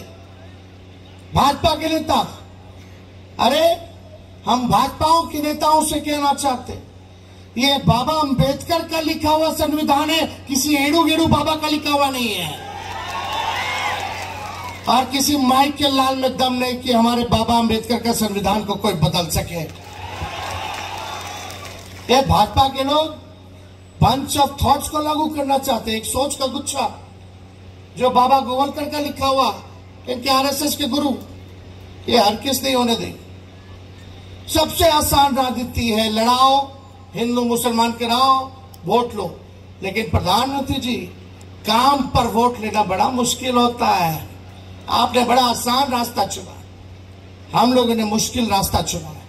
भाजपा के नेता। अरे, हम भाजपाओं के नेताओं से कहना चाहते। ये बाबा अंबेडकर का लिखा हुआ संविधान है, किसी एड़ू गेड़ू बाबा का लिखा हुआ नहीं है। और किसी माइक के लाल में दम नहीं कि हमारे बाबा अंबेडकर का संविधान को कोई बदल सके। ये भाजपा के लोग बंच ऑफ़ थॉट्स को लागू करना चाहते हैं। एक सोच का गुच्छा जो बाबा गोवलकर का लिखा हुआ इनके आरएसएस के गुरु, ये हर किस नहीं होने देंगे सबसे आसान राजनीति है, लड़ाओ, हिंदू मुसलमान कराओ वोट लो। लेकिन प्रधानमंत्री जी, काम पर वोट लेना बड़ा मुश्किल होता है। आपने बड़ा आसान रास्ता चुना हम लोगों ने मुश्किल रास्ता चुना है।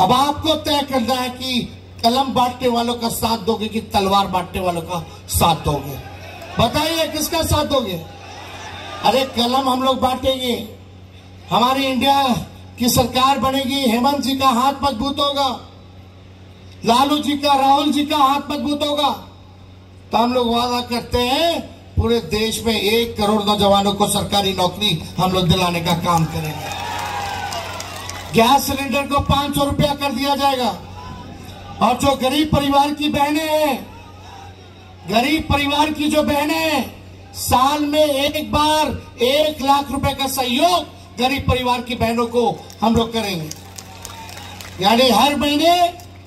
अब आपको तय करना है कि कलम बांटने वालों का साथ दोगे कि तलवार बांटने वालों का साथ दोगे? बताइए, किसका साथ दोगे? अरे, कलम हम लोग बांटेंगे। हमारी इंडिया की सरकार बनेगी, हेमंत जी का हाथ मज़बूत होगा, लालू जी का, राहुल जी का हाथ मज़बूत होगा। तो हम लोग वादा करते हैं पूरे देश में एक करोड़ नौजवानों को सरकारी नौकरी हम लोग दिलाने का काम करेंगे। गैस सिलेंडर को पाँच सौ रुपया कर दिया जाएगा। और जो गरीब परिवार की बहनें हैं, गरीब परिवार की जो बहनें साल में एक बार एक लाख रुपए का सहयोग गरीब परिवार की बहनों को हम लोग करेंगे। यानी हर महीने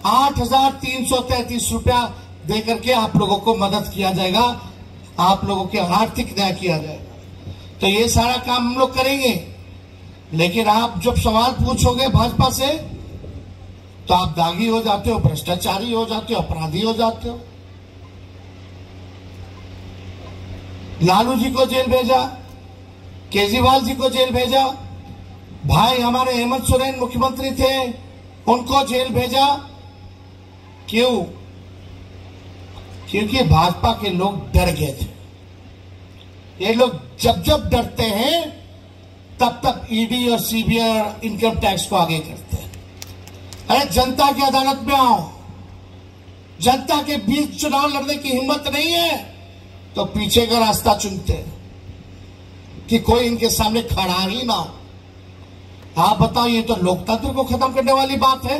आठ हज़ार तीन सौ तैतीस रुपया दे करके आप लोगों को मदद किया जाएगा। आप लोगों के आर्थिक न्याय किया जाएगा तो ये सारा काम हम लोग करेंगे। लेकिन आप जब सवाल पूछोगे भाजपा से तो आप दागी हो जाते हो, भ्रष्टाचारी हो जाते हो, अपराधी हो जाते हो। लालू जी को जेल भेजा, केजरीवाल जी को जेल भेजा, भाई हमारे हेमंत सोरेन मुख्यमंत्री थे, उनको जेल भेजा। क्यों? क्योंकि भाजपा के लोग डर गए थे। ये लोग जब जब डरते हैं, तब तक ईडी और सीबीआई इनकम टैक्स को आगे करते हैं। अरे जनता की अदालत में आओ। जनता के बीच चुनाव लड़ने की हिम्मत नहीं है तो पीछे का रास्ता चुनते हैं कि कोई इनके सामने खड़ा ही ना हो। आप बताओ, ये तो लोकतंत्र को खत्म करने वाली बात है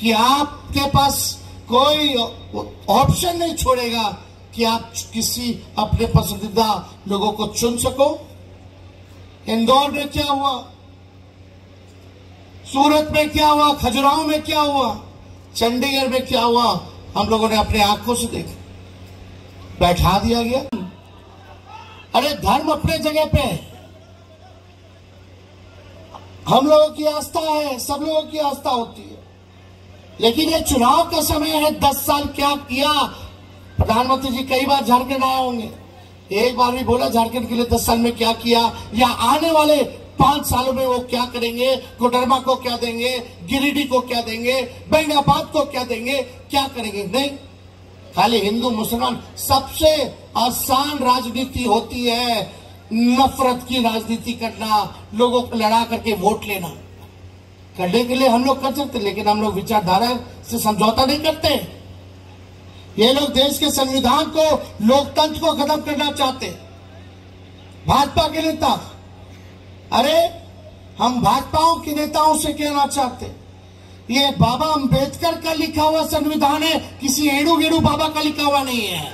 कि आपके पास कोई ऑप्शन नहीं छोड़ेगा कि आप किसी अपने पसंदीदा लोगों को चुन सको। इंदौर में क्या हुआ? सूरत में क्या हुआ? खजुराहो में क्या हुआ? चंडीगढ़ में क्या हुआ? हम लोगों ने अपने आँखों से देखा। बैठा दिया गया। अरे धर्म अपने जगह पे हम लोगों की आस्था है, सब लोगों की आस्था होती है। लेकिन ये चुनाव का समय है, दस साल क्या किया? प्रधानमंत्री जी कई बार झारखंड आए होंगे। एक बार भी बोला, झारखंड के लिए दस साल में क्या किया? या आने वाले पाँच सालों में वो क्या करेंगे? कोडरमा को क्या देंगे? गिरिडीह को क्या देंगे? बैंगाबाद को क्या देंगे? क्या करेंगे? नहीं। खाली हिंदू, मुसलमान, सबसे आसान राजनीति होती है नफरत की राजनीति करना, लोगों को लड़ा करके वोट लेना। करने के लिए हम लोग कर सकते, लेकिन हम लोग विचारधारा से समझौता नहीं करते। ये लोग देश के संविधान को, लोकतंत्र को खत्म करना चाहते। भाजपा के नेता, अरे, हम भाजपाओं के नेताओं से कहना चाहते। ये बाबा अंबेडकर का लिखा हुआ संविधान है, किसी एड़ू गेड़ू बाबा का लिखा हुआ नहीं है।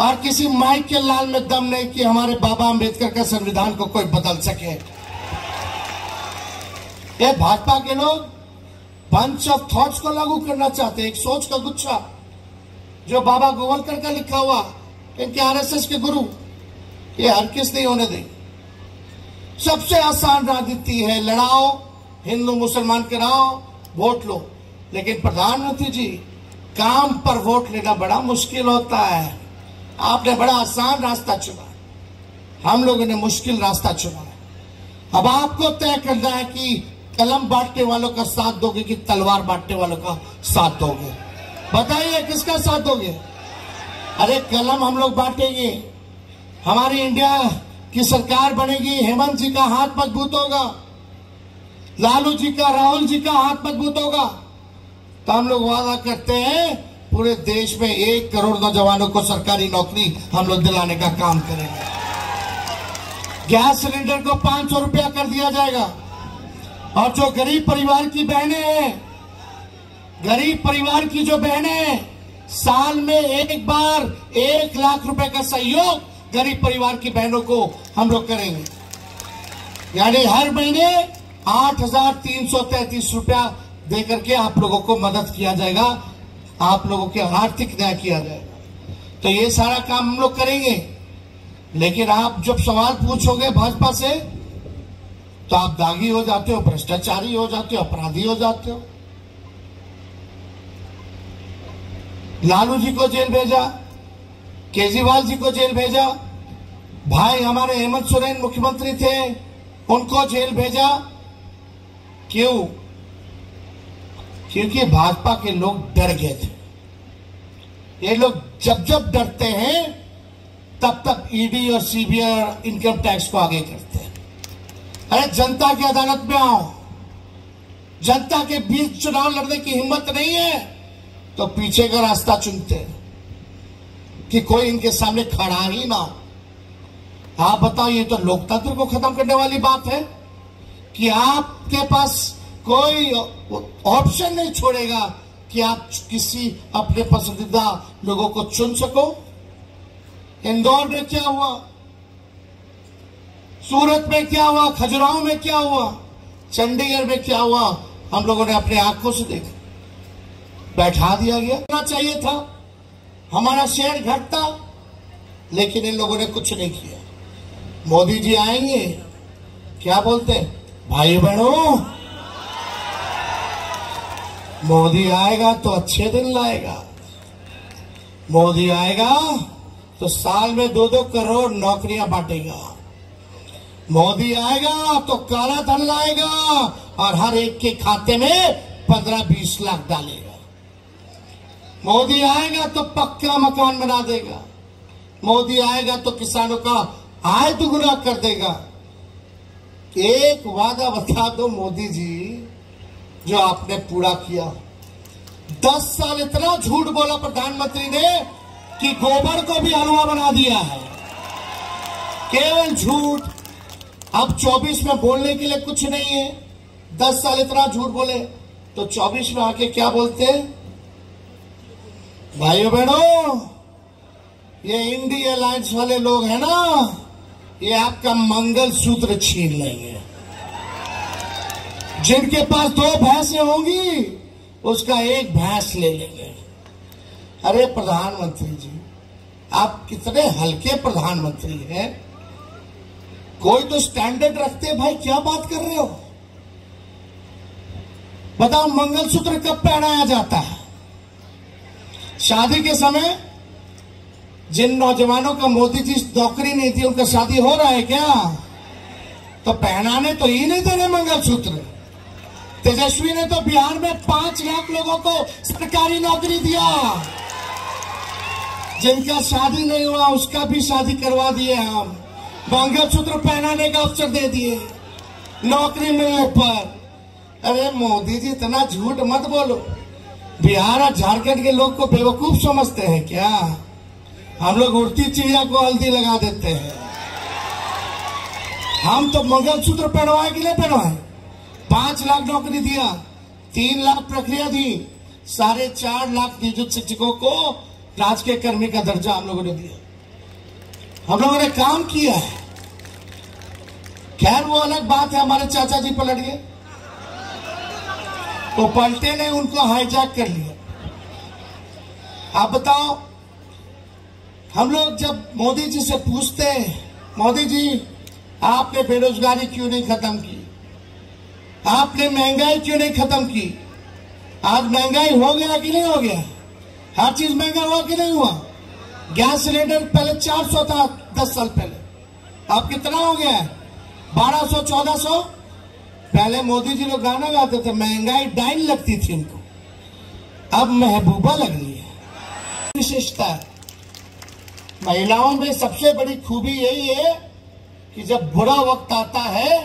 और किसी माइक के लाल में दम नहीं कि हमारे बाबा अंबेडकर का संविधान को कोई बदल सके। ये भाजपा के लोग बंच ऑफ़ थॉट्स को लागू करना चाहते हैं, एक सोच का गुच्छा, जो बाबा गोवलकर का लिखा हुआ, इनके आरएसएस के गुरु, ये हर किस नहीं होने देंगे सबसे आसान राजनीति है, लड़ाओ, हिंदू मुसलमान कराओ वोट लो। लेकिन प्रधानमंत्री जी, काम पर वोट लेना बड़ा मुश्किल होता है। आपने बड़ा आसान रास्ता चुना। हम लोगों ने मुश्किल रास्ता चुना अब आपको तय करना है कि कलम बांटने वालों का साथ दोगे कि तलवार बांटने वालों का साथ दोगे? बताइए, किसका साथ दोगे? अरे, कलम हम लोग बांटेंगे। हमारी इंडिया की सरकार बनेगी, हेमंत जी का हाथ मज़बूत होगा, लालू जी का, राहुल जी का हाथ मज़बूत होगा। तो हम लोग वादा करते हैं, पूरे देश में एक करोड़ नौजवानों को सरकारी नौकरी हम लोग दिलाने का काम करेंगे। गैस सिलेंडर को पाँच सौ रुपया कर दिया जाएगा। और जो गरीब परिवार की बहनें हैं, गरीब परिवार की जो बहनें हैं, साल में एक बार एक लाख रुपए का सहयोग गरीब परिवार की बहनों को हम लोग करेंगे। यानी हर महीने आठ हज़ार तीन सौ तैतीस रुपया देकर के आप लोगों को मदद किया जाएगा, आप लोगों के आर्थिक न्याय किया जाएगा तो ये सारा काम हम लोग करेंगे। लेकिन आप जब सवाल पूछोगे भाजपा से तो आप दागी हो जाते हो, भ्रष्टाचारी हो जाते हो, अपराधी हो जाते हो। लालू जी को जेल भेजा, केजरीवाल जी को जेल भेजा, भाई हमारे हेमंत सोरेन मुख्यमंत्री थे, उनको जेल भेजा। क्यों? क्योंकि भाजपा के लोग डर गए थे। ये लोग जब जब डरते हैं, तब तक ईडी और सीबीआई और इनकम टैक्स को आगे करते हैं। अरे जनता की अदालत में आओ। जनता के बीच चुनाव लड़ने की हिम्मत नहीं है तो पीछे का रास्ता चुनते हैं कि कोई इनके सामने खड़ा ही ना हो। आप बताओ, ये तो लोकतंत्र को खत्म करने वाली बात है कि आपके पास कोई ऑप्शन नहीं छोड़ेगा कि आप किसी अपने पसंदीदा लोगों को चुन सको। इंदौर में क्या हुआ? सूरत में क्या हुआ? खजुराहो में क्या हुआ? चंडीगढ़ में क्या हुआ? हम लोगों ने अपने आँखों से देखा। बैठा दिया गया। करना चाहिए था? हमारा शेयर घटता, लेकिन इन लोगों ने कुछ नहीं किया। मोदी जी आएँगे। क्या बोलते? हैं भाई बहनों, मोदी आएगा तो अच्छे दिन लाएगा। मोदी आएगा तो साल में दो दो करोड़ नौकरियाँ बांटेगा। मोदी आएगा तो काला धन लाएगा और हर एक के खाते में पंद्रह बीस लाख डालेगा। मोदी आएगा तो पक्का मकान बना देगा। मोदी आएगा तो किसानों का आय दुगुना कर देगा। एक वादा बता दो मोदी जी, जो आपने पूरा किया। दस साल इतना झूठ बोला प्रधानमंत्री ने कि गोबर को भी हलवा बना दिया है। केवल झूठ अब 24 में बोलने के लिए कुछ नहीं है। दस साल इतना झूठ बोले। तो 24 में आके क्या बोलते भाइयों बहनों, ये इंडी अलायंस वाले लोग हैं ना, ये आपका मंगल सूत्र छीन लेंगे। जिनके पास दो भैंसें होंगी, उसका एक भैंस ले लेंगे। अरे प्रधानमंत्री जी, आप कितने हल्के प्रधानमंत्री हैं। कोई तो स्टैंडर्ड रखते भाई, क्या बात कर रहे हो? बताओ, मंगलसूत्र कब पहनाया जाता है? शादी के समय जिन नौजवानों का मोदी जी नौकरी नहीं थी, उनका शादी हो रहा है क्या? तो पहनाने तो ही नहीं दे रहे मंगलसूत्र। तेजस्वी ने तो बिहार में पाँच लाख लोगों को सरकारी नौकरी दिया। जिनका शादी नहीं हुआ, उसका भी शादी करवा दिए हम। मंगलसूत्र पहनाने का अवसर दे दिए। नौकरी मिलने पर अरे मोदी जी, इतना झूठ मत बोलो। बिहार और झारखंड के लोग को बेवकूफ़ समझते हैं क्या? हम लोग उड़ती चिड़िया को हल्दी लगा देते हैं। हम तो मंगलसूत्र पहनवाए कि नहीं पहनवाए। पाँच लाख नौकरी दिया, तीन लाख प्रक्रिया दी, साढ़े चार लाख नियोजित शिक्षकों को राजकीय कर्मी का दर्जा हम लोगों ने दिया। हम लोगों ने काम किया है। खैर, वो अलग बात है, हमारे चाचा जी पलट गए। तो पलटे ने उनको हाईजैक कर लिया। आप बताओ, हम लोग जब मोदी जी से पूछते हैं, मोदी जी, आपने बेरोजगारी क्यों नहीं खत्म की? आपने महँगाई क्यों नहीं खत्म की? आज महँगाई हो गया कि नहीं हो गया? हर चीज़ महँगा हुआ कि नहीं हुआ? गैस सिलेंडर पहले 400 था, दस साल पहले। अब कितना हो गया है? चौदह सौ। पहले मोदी जी लोग गाना गाते थे, महँगाई डाइन लगती थी उनको। अब महबूबा लग रही है। विशेषता महिलाओं में सबसे बड़ी खूबी यही है कि जब बुरा वक्त आता है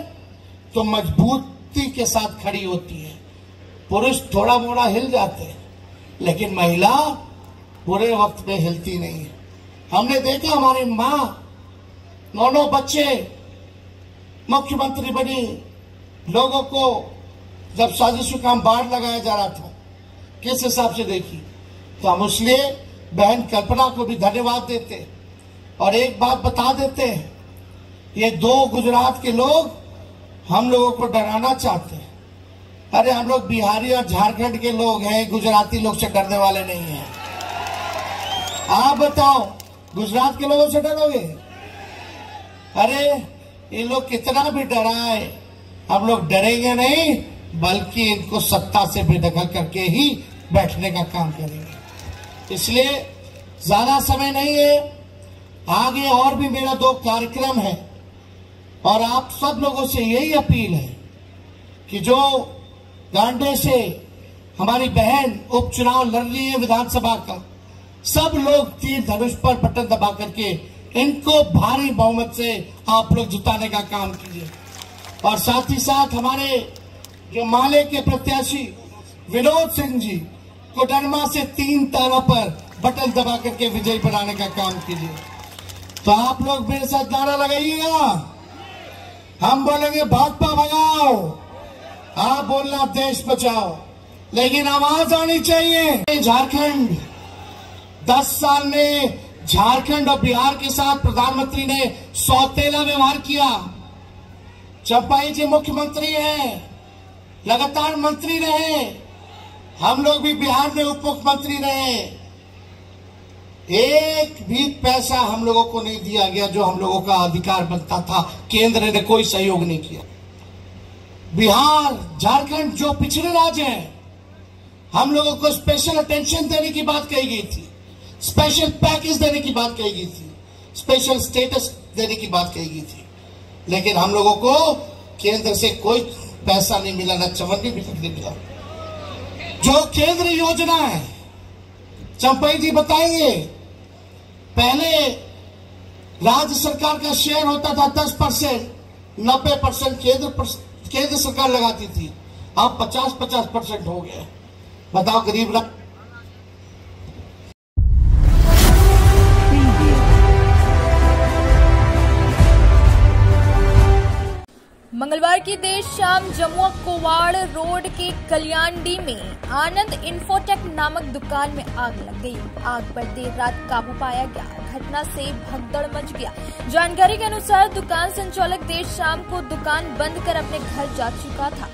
तो मजबूती के साथ खड़ी होती है। पुरुष थोड़ा मोड़ा हिल जाते हैं, लेकिन महिला बुरे वक्त में हिलती नहीं। है हमने देखा हमारी माँ नौ नौ बच्चे मुख्यमंत्री बनी। लोगों को जब साजिश काम बाढ़ लगाया जा रहा था, किस हिसाब से देखी? तो हम इसलिए बहन कल्पना को भी धन्यवाद देते और एक बात बता देते हैं। ये दो गुजरात के लोग हम लोगों को डराना चाहते हैं। अरे हम लोग बिहारी और झारखंड के लोग हैं, गुजराती लोग से डरने वाले नहीं हैं। आप बताओ, गुजरात के लोगों से डरोगे? अरे, ये लोग कितना भी डराए हम लोग डरेंगे नहीं, बल्कि इनको सत्ता से बेदखल करके ही बैठने का काम करेंगे। इसलिए ज़्यादा समय नहीं है। आगे और भी मेरा दो कार्यक्रम है। और आप सब लोगों से यही अपील है कि जो गांडे से हमारी बहन उपचुनाव लड़ रही है विधानसभा का सब लोग तीर धनुष पर बटन दबा करके इनको भारी बहुमत से आप लोग जिताने का काम कीजिए। और साथ ही साथ हमारे जो माले के प्रत्याशी विनोद सिंह जी को डरमा से तीन तारों पर बटन दबा करके विजयी बनाने का काम कीजिए। तो आप लोग मेरे साथ नारा लगाइएगा। हम बोलेंगे भाजपा भगाओ। आप बोलना, देश बचाओ। लेकिन आवाज़ आनी चाहिए। झारखंड दस साल में झारखंड और बिहार के साथ प्रधानमंत्री ने सौतेला व्यवहार किया। चंपाई जी मुख्यमंत्री हैं, लगातार मंत्री रहे। हम लोग भी बिहार में उप मुख्यमंत्री रहे। एक भी पैसा हम लोगों को नहीं दिया गया जो हम लोगों का अधिकार बनता था। केंद्र ने कोई सहयोग नहीं किया। बिहार, झारखंड जो पिछड़े राज्य हैं, हम लोगों को स्पेशल अटेंशन देने की बात कही गई थी। स्पेशल पैकेज देने की बात कही गई थी। स्पेशल स्टेटस देने की बात कही गई थी। लेकिन हम लोगों को केंद्र से कोई पैसा नहीं मिला, ना चवन्नी भी नहीं मिला। जो केंद्र योजना है, चंपई जी बताएँगे। पहले राज्य सरकार का शेयर होता था दस परसेंट, नब्बे परसेंट केंद्र केंद्र सरकार लगाती थी। अब पचास पचास परसेंट हो गया बताओ, गरीब राज्य मंगलवार की देर शाम जमुआ कोवाड़ रोड के कल्याणडी में आनंद इन्फोटेक नामक दुकान में आग लग गई। आग पर देर रात काबू पाया गया। घटना से भगदड़ मच गया। जानकारी के अनुसार दुकान संचालक देर शाम को दुकान बंद कर अपने घर जा चुका था।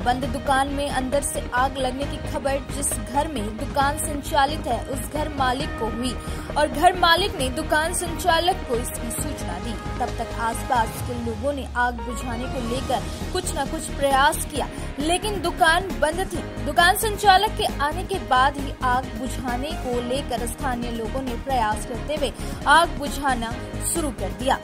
बंद दुकान में अंदर से आग लगने की खबर जिस घर में दुकान संचालित है, उस घर मालिक को हुई और घर मालिक ने दुकान संचालक को इसकी सूचना दी। तब तक आसपास के लोगों ने आग बुझाने को लेकर कुछ न कुछ प्रयास किया, लेकिन दुकान बंद थी। दुकान संचालक के आने के बाद ही आग बुझाने को लेकर स्थानीय लोगों ने प्रयास करते हुए आग बुझाना शुरू कर दिया।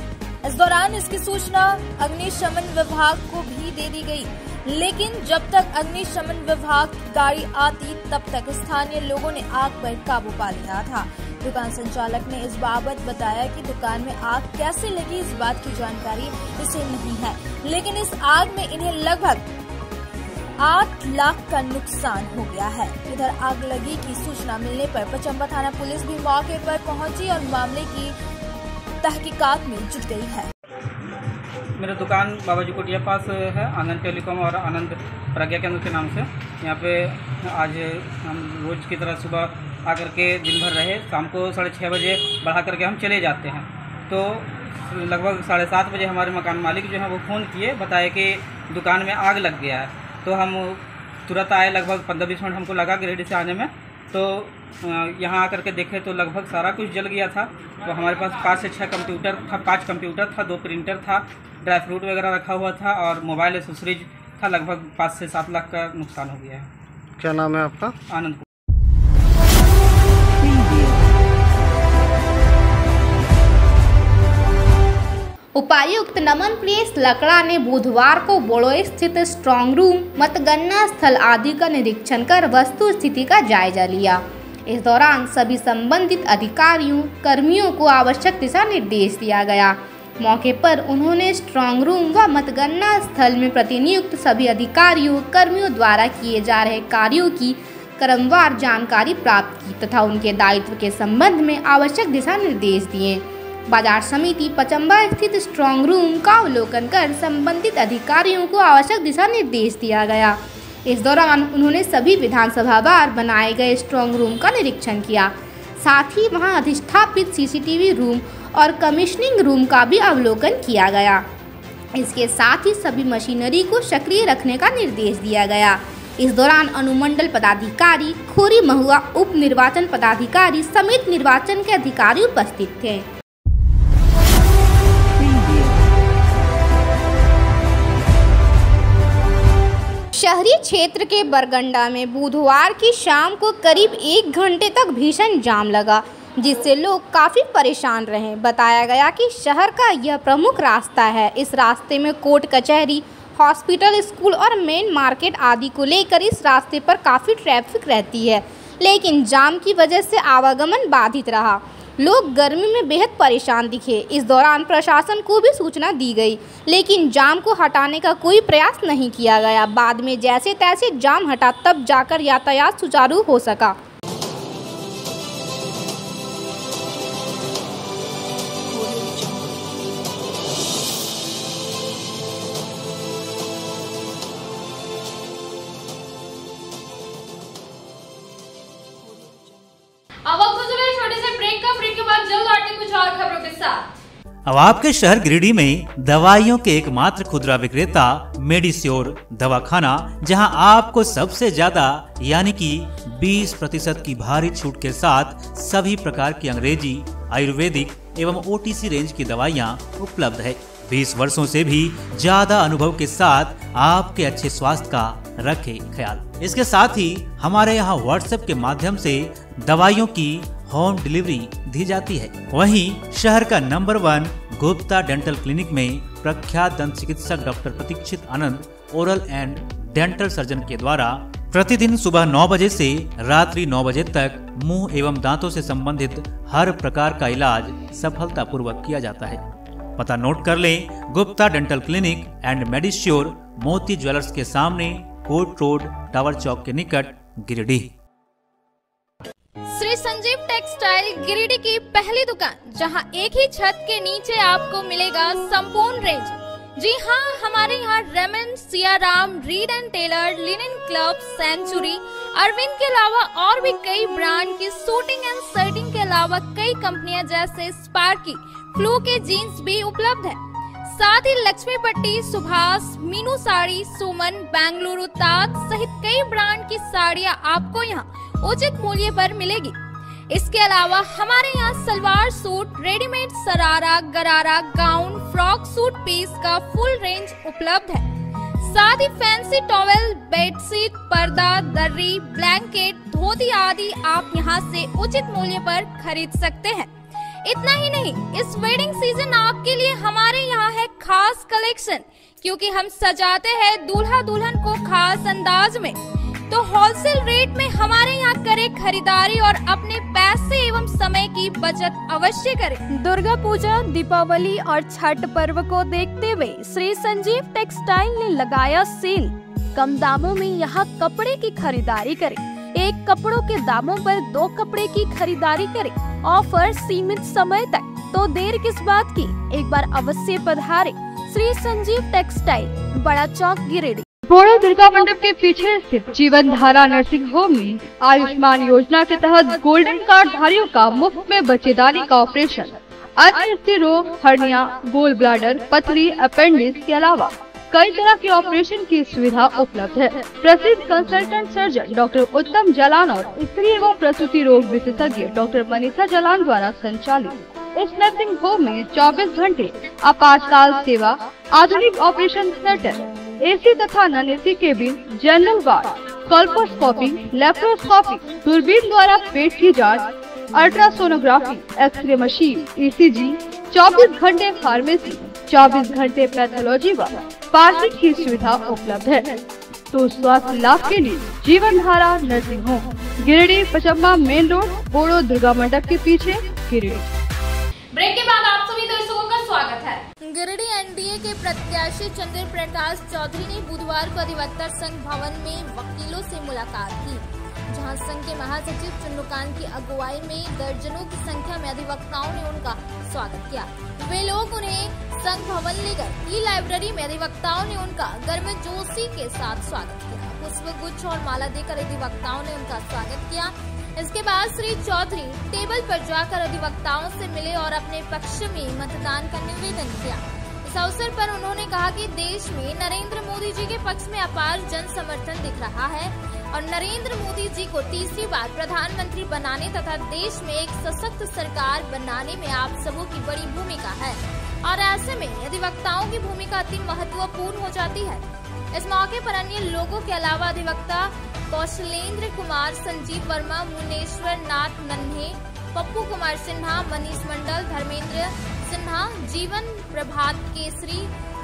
इस दौरान इसकी सूचना अग्निशमन विभाग को भी दे दी गई। लेकिन जब तक अग्निशमन विभाग की गाड़ी आती, तब तक स्थानीय लोगों ने आग पर काबू पा लिया था। दुकान संचालक ने इस बाबत बताया कि दुकान में आग कैसे लगी, इस बात की जानकारी इसे नहीं है। लेकिन इस आग में इन्हें लगभग आठ लाख का नुकसान हो गया है। इधर आग लगी की सूचना मिलने पर पचम्बा थाना पुलिस भी मौके पर पहुँची और मामले की तहकीकात में जुट गई है। मेरा दुकान बाबा जी कोटिया पास है, आनंद टेलीकॉम और आनंद प्रज्ञा केंद्र के नाम से। यहाँ पे आज हम रोज़ की तरह सुबह आकर के दिन भर रहे, शाम को साढ़े छः बजे बढ़ा करके हम चले जाते हैं। तो लगभग साढ़े सात बजे हमारे मकान मालिक जो है वो फ़ोन किए, बताए कि दुकान में आग लग गया है। तो हम तुरंत आए, लगभग पंद्रह बीस मिनट हमको लगा ग्रेडी से आने में। तो यहाँ आकर के देखे तो लगभग सारा कुछ जल गया था। तो हमारे पास पाँच से छः कंप्यूटर था पाँच कंप्यूटर था दो प्रिंटर था ड्राई फ्रूट वगैरह रखा हुआ था और मोबाइल एसेसरीज था लगभग पाँच से सात लाख का नुकसान हो गया है। क्या नाम है आपका? आनंद उपायुक्त नमन प्रियस लकड़ा ने बुधवार को बोड़ो स्थित स्ट्रांग रूम मतगणना स्थल आदि का निरीक्षण कर वस्तु स्थिति का जायजा लिया। इस दौरान सभी संबंधित अधिकारियों, कर्मियों को आवश्यक दिशा निर्देश दिया गया। मौके पर उन्होंने स्ट्रांग रूम व मतगणना स्थल में प्रतिनियुक्त सभी अधिकारियों, कर्मियों द्वारा किए जा रहे कार्यों की क्रमवार जानकारी प्राप्त की तथा उनके दायित्व के संबंध में आवश्यक दिशा निर्देश दिए। बाज़ार समिति पचम्बा स्थित स्ट्रांग रूम का अवलोकन कर संबंधित अधिकारियों को आवश्यक दिशा निर्देश दिया गया। इस दौरान उन्होंने सभी विधानसभा बार बनाए गए स्ट्रांग रूम का निरीक्षण किया। साथ ही वहाँ अधिष्ठापित सीसीटीवी रूम और कमिश्निंग रूम का भी अवलोकन किया गया। इसके साथ ही सभी मशीनरी को सक्रिय रखने का निर्देश दिया गया। इस दौरान अनुमंडल पदाधिकारी, खोरी महुआ उप निर्वाचन पदाधिकारी समेत निर्वाचन के अधिकारी उपस्थित थे। शहरी क्षेत्र के बरगंडा में बुधवार की शाम को करीब एक घंटे तक भीषण जाम लगा, जिससे लोग काफ़ी परेशान रहे। बताया गया कि शहर का यह प्रमुख रास्ता है। इस रास्ते में कोर्ट कचहरी, हॉस्पिटल स्कूल और मेन मार्केट आदि को लेकर इस रास्ते पर काफ़ी ट्रैफ़िक रहती है, लेकिन जाम की वजह से आवागमन बाधित रहा। लोग गर्मी में बेहद परेशान दिखे। इस दौरान प्रशासन को भी सूचना दी गई, लेकिन जाम को हटाने का कोई प्रयास नहीं किया गया। बाद में जैसे तैसे जाम हटा, तब जाकर यातायात सुचारू हो सका। अब आपके शहर गिरिडीह में दवाइयों के एकमात्र खुदरा विक्रेता मेडिस्योर दवाखाना, जहाँ आपको सबसे ज़्यादा, यानी कि 20 प्रतिशत की भारी छूट के साथ सभी प्रकार की अंग्रेज़ी, आयुर्वेदिक एवं ओटीसी रेंज की दवाइयाँ उपलब्ध है। 20 वर्षों से भी ज़्यादा अनुभव के साथ आपके अच्छे स्वास्थ्य का रखे ख्याल। इसके साथ ही हमारे यहाँ व्हाट्सएप के माध्यम से दवाइयों की होम डिलीवरी दी जाती है। वहीं शहर का number one Gupta dental clinic में प्रख्यात दंत चिकित्सक doctor Pratikshit Anand oral and dental surgeon के द्वारा प्रतिदिन सुबह 9 बजे से रात्रि 9 बजे तक मुँह एवं दांतों से संबंधित हर प्रकार का इलाज सफलतापूर्वक किया जाता है। पता नोट कर लें, Gupta dental clinic and Medisure Moti jewellers के सामने कोर्ट रोड, टावर चौक के निकट गिरिडीह। श्री संजीव टेक्सटाइल गिरिडीह की पहली दुकान, जहाँ एक ही छत के नीचे आपको मिलेगा संपूर्ण रेंज जी हाँ हमारे यहाँ Raymond Siyaram Reid and Taylor Linen Club Century Arvind के अलावा और भी कई ब्रांड की सूटिंग एंड शर्टिंग के अलावा कई कंपनियाँ जैसे स्पार्की फ्लू के जीन्स भी उपलब्ध है। साथ ही लक्ष्मी पट्टी, सुभाष, मीनू साड़ी, सुमन, बेंगलुरु ताज सहित कई ब्रांड की साड़ियाँ आपको यहाँ उचित मूल्य पर मिलेगी। इसके अलावा हमारे यहाँ salwar suit, readymade sharara, gharara, gown, frock suit piece का फुल रेंज उपलब्ध है। साथ ही फैंसी टॉवेल बेडशीट पर्दा, दर्री ब्लैंकेट धोती आदि आप यहाँ से उचित मूल्य पर खरीद सकते हैं। इतना ही नहीं, इस वेडिंग सीज़न आपके लिए हमारे यहाँ है खास कलेक्शन क्योंकि हम सजाते हैं दूल्हा दुल्हन को खास अंदाज में। तो होलसेल रेट में हमारे यहाँ करें खरीदारी और अपने पैसे एवं समय की बचत अवश्य करें। दुर्गा पूजा, दीपावली और छठ पर्व को देखते हुए श्री संजीव टेक्सटाइल ने लगाया सेल। कम दामों में यहाँ कपड़े की खरीदारी करें। एक कपड़ों के दामों पर दो कपड़े की खरीदारी करें। ऑफ़र सीमित समय तक। तो देर किस बात की? एक बार अवश्य पधारे। श्री संजीव टेक्सटाइल, बड़ा चौक गिरिडीह। बोरो दुर्गा मंडप के पीछे स्थित जीवन धारा नर्सिंग होम में आयुष्मान योजना के तहत गोल्डन कार्ड धारियों का मुफ़्त में बच्चेदारी का ऑपरेशन, अन्य रोग, हर्निया, गोल ब्लाडर पथरी अपेंडिक्स के अलावा कई तरह के ऑपरेशन की सुविधा उपलब्ध है। प्रसिद्ध कंसल्टेंट सर्जन डॉक्टर उत्तम जलान और स्त्री एवं प्रसूति रोग विशेषज्ञ डॉक्टर मनीषा जलान द्वारा संचालित इस नर्सिंग होम में 24 घंटे आपातकाल सेवा, आधुनिक ऑपरेशन थिएटर एसी तथा non AC cabin general ward colposcopy laparoscopy दूरबीन द्वारा पेट की जाँच अल्ट्रासोनोग्राफी एक्सरे मशीन ईसीजी 24 घंटे फार्मेसी 24 घंटे पैथोलॉजी व पार्किंग की सुविधा उपलब्ध है। तो स्वास्थ्य लाभ के लिए Jeevan Dhara nursing home, Giridih Pachamba main road, Bodo Durga Mandap के पीछे, गिरिडीह। ब्रेक के बाद आप सभी दर्शकों का स्वागत है। गिरिडीह एनडीए के प्रत्याशी चंद्र प्रकाश चौधरी ने बुधवार को अधिवक्ता संघ भवन में वकीलों से मुलाकात की, जहाँ संघ के महासचिव चुन्नुकान की अगुवाई में दर्जनों की संख्या में अधिवक्ताओं ने उनका स्वागत किया। वे लोग उन्हें संघ भवन ले गए। ई लाइब्रेरी में अधिवक्ताओं ने उनका गर्मजोशी के साथ स्वागत किया। पुष्प गुच्छ और माला देकर अधिवक्ताओं ने उनका स्वागत किया। इसके बाद श्री चौधरी टेबल पर जाकर अधिवक्ताओं से मिले और अपने पक्ष में मतदान का निवेदन किया। इस अवसर पर उन्होंने कहा कि देश में नरेंद्र मोदी जी के पक्ष में अपार जन समर्थन दिख रहा है और नरेंद्र मोदी जी को तीसरी बार प्रधानमंत्री बनाने तथा देश में एक सशक्त सरकार बनाने में आप सबों की बड़ी भूमिका है। और ऐसे में अधिवक्ताओं की भूमिका अति महत्वपूर्ण हो जाती है। इस मौके पर अन्य लोगों के अलावा अधिवक्ता कौशलेंद्र कुमार, संजीव वर्मा, मुनेश्वर नाथ नन्हे, पप्पू कुमार सिन्हा, मनीष मंडल, धर्मेंद्र सिन्हा, जीवन प्रभात केसरी,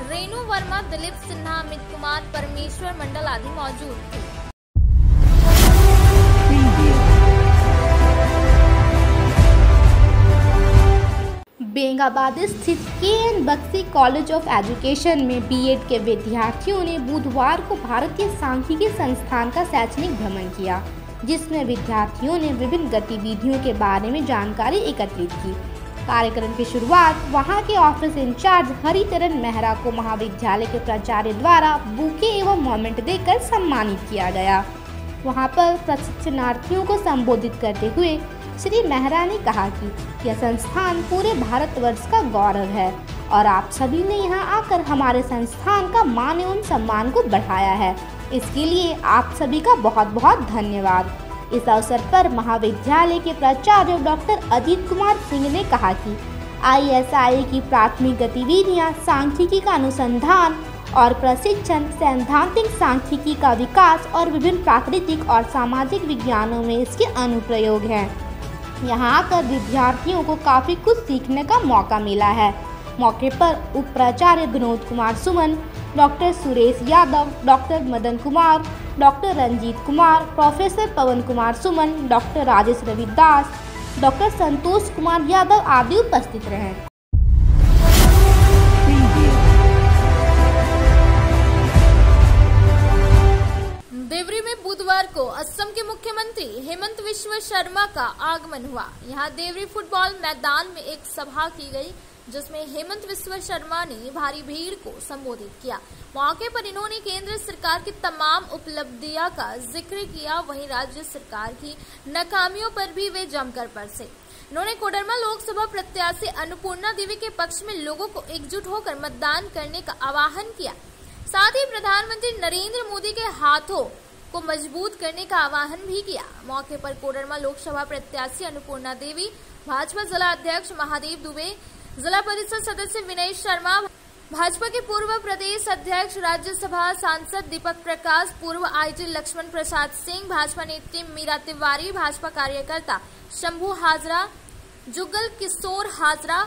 रेणु वर्मा, दिलीप सिन्हा, अमित कुमार, परमेश्वर मंडल आदि मौजूद थे। बेंगाबाद स्थित K N Baksi college of education में बीएड के विद्यार्थियों ने बुधवार को भारतीय सांख्यिकी संस्थान का शैक्षणिक भ्रमण किया, जिसमें विद्यार्थियों ने विभिन्न गतिविधियों के बारे में जानकारी एकत्रित की। कार्यक्रम की शुरुआत वहाँ के ऑफ़िस इंचार्ज हरिचरण मेहरा को महाविद्यालय के प्राचार्य द्वारा बुके एवं मोमेंट देकर सम्मानित किया गया। वहाँ पर प्रशिक्षणार्थियों को संबोधित करते हुए श्री मेहरा ने कहा कि यह संस्थान पूरे भारतवर्ष का गौरव है और आप सभी ने यहाँ आकर हमारे संस्थान का मान एवं सम्मान को बढ़ाया है। इसके लिए आप सभी का बहुत बहुत धन्यवाद। इस अवसर पर महाविद्यालय के प्राचार्य डॉक्टर अजीत कुमार सिंह ने कहा कि आईएसआई की प्राथमिक गतिविधियाँ सांख्यिकी का अनुसंधान और प्रशिक्षण सैद्धांतिक सांख्यिकी का विकास और विभिन्न प्राकृतिक और सामाजिक विज्ञानों में इसके अनुप्रयोग हैं। यहाँ आकर विद्यार्थियों को काफ़ी कुछ सीखने का मौका मिला है। मौके पर उप प्राचार्य Vinod Kumar Suman, doctor Suresh Yadav, doctor Madan Kumar, doctor Ranjit Kumar, professor Pawan Kumar Suman, doctor Rajesh Ravidas doctor Santosh Kumar Yadav आदि उपस्थित रहे। मुख्यमंत्री हेमंत विश्व शर्मा का आगमन हुआ। यहाँ देवरी फुटबॉल मैदान में एक सभा की गई, जिसमें हेमंत विश्व शर्मा ने भारी भीड़ को संबोधित किया। मौके पर इन्होंने केंद्र सरकार की तमाम उपलब्धियाँ का ज़िक्र किया। वहीं राज्य सरकार की नाकामियों पर भी वे जमकर परसे उन्होंने कोडरमा लोकसभा प्रत्याशी अन्नपूर्णा देवी के पक्ष में लोगों को एकजुट होकर मतदान करने का आह्वान किया। साथ ही प्रधानमंत्री नरेंद्र मोदी के हाथों को मज़बूत करने का आह्वान भी किया। मौके पर कोडरमा लोकसभा प्रत्याशी अन्नपूर्णा देवी, भाजपा जिला अध्यक्ष महादेव दुबे, जिला परिषद सदस्य विनय शर्मा, भाजपा के पूर्व प्रदेश अध्यक्ष, राज्यसभा सांसद दीपक प्रकाश, पूर्व आईजी लक्ष्मण प्रसाद सिंह, भाजपा नेत्री मीरा तिवारी, भाजपा कार्यकर्ता शंभू हाजरा, जुगल किशोर हाजरा,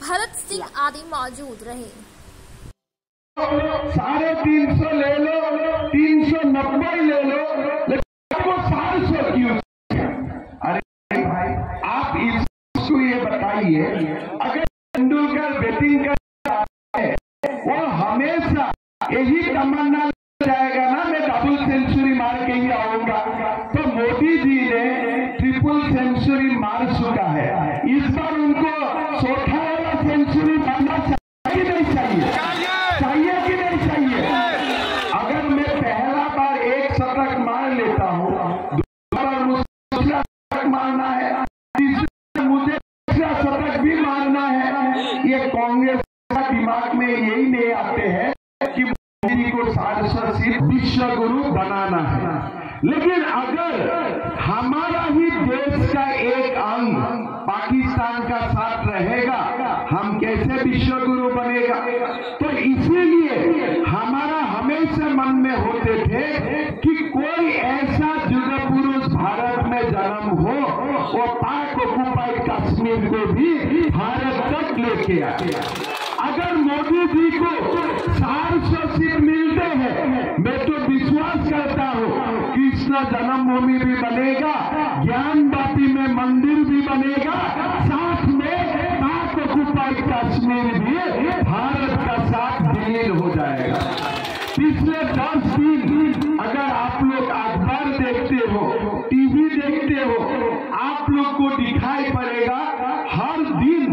भरत सिंह आदि मौजूद रहे। साढ़े तीन सौ ले लो, तीन सौ नब्बे ले लो आपको सात सौ क्यों? अरे भाई, आप इसको ये बताइए, अगर तेंदुलकर बैटिंग कर वो हमेशा यही तमन्ना जाएगा ना मैं डबल सेंचुरी मार के ही आऊँगा तो मोदी जी ने ट्रिपल सेंचुरी मार चुका है तिरंगा शतक भी मारना है ये कांग्रेस का दिमाग में यही नहीं आते हैं कि मोदी जी को सांसद सिर्फ़ विश्व गुरु बनाना है। लेकिन अगर हमारा ही देश का एक अंग पाकिस्तान का साथ रहेगा, हम कैसे विश्व गुरु बनेगा? तो इसीलिए हमारा हमेशा मन में होते थे कि कोई ऐसा युग पुरुष भारत में जन्म हो, वो पाक ऑक्युपाइड कश्मीर को भी भारत तक लेके आए अगर मोदी जी को चार सौ सीट मिलते हैं मैं तो विश्वास करता हूँ जन्मभूमि भी बनेगा, ज्ञान ज्ञानवापी में मंदिर भी बनेगा, साथ में पाक ऑक्युपाइड कश्मीर भी, भारत का साथ विलीन हो जाएगा। पिछले दस दिन अगर आप लोग अखबार देखते हो, टीवी देखते हो, आप लोग को दिखाई पड़ेगा, हर दिन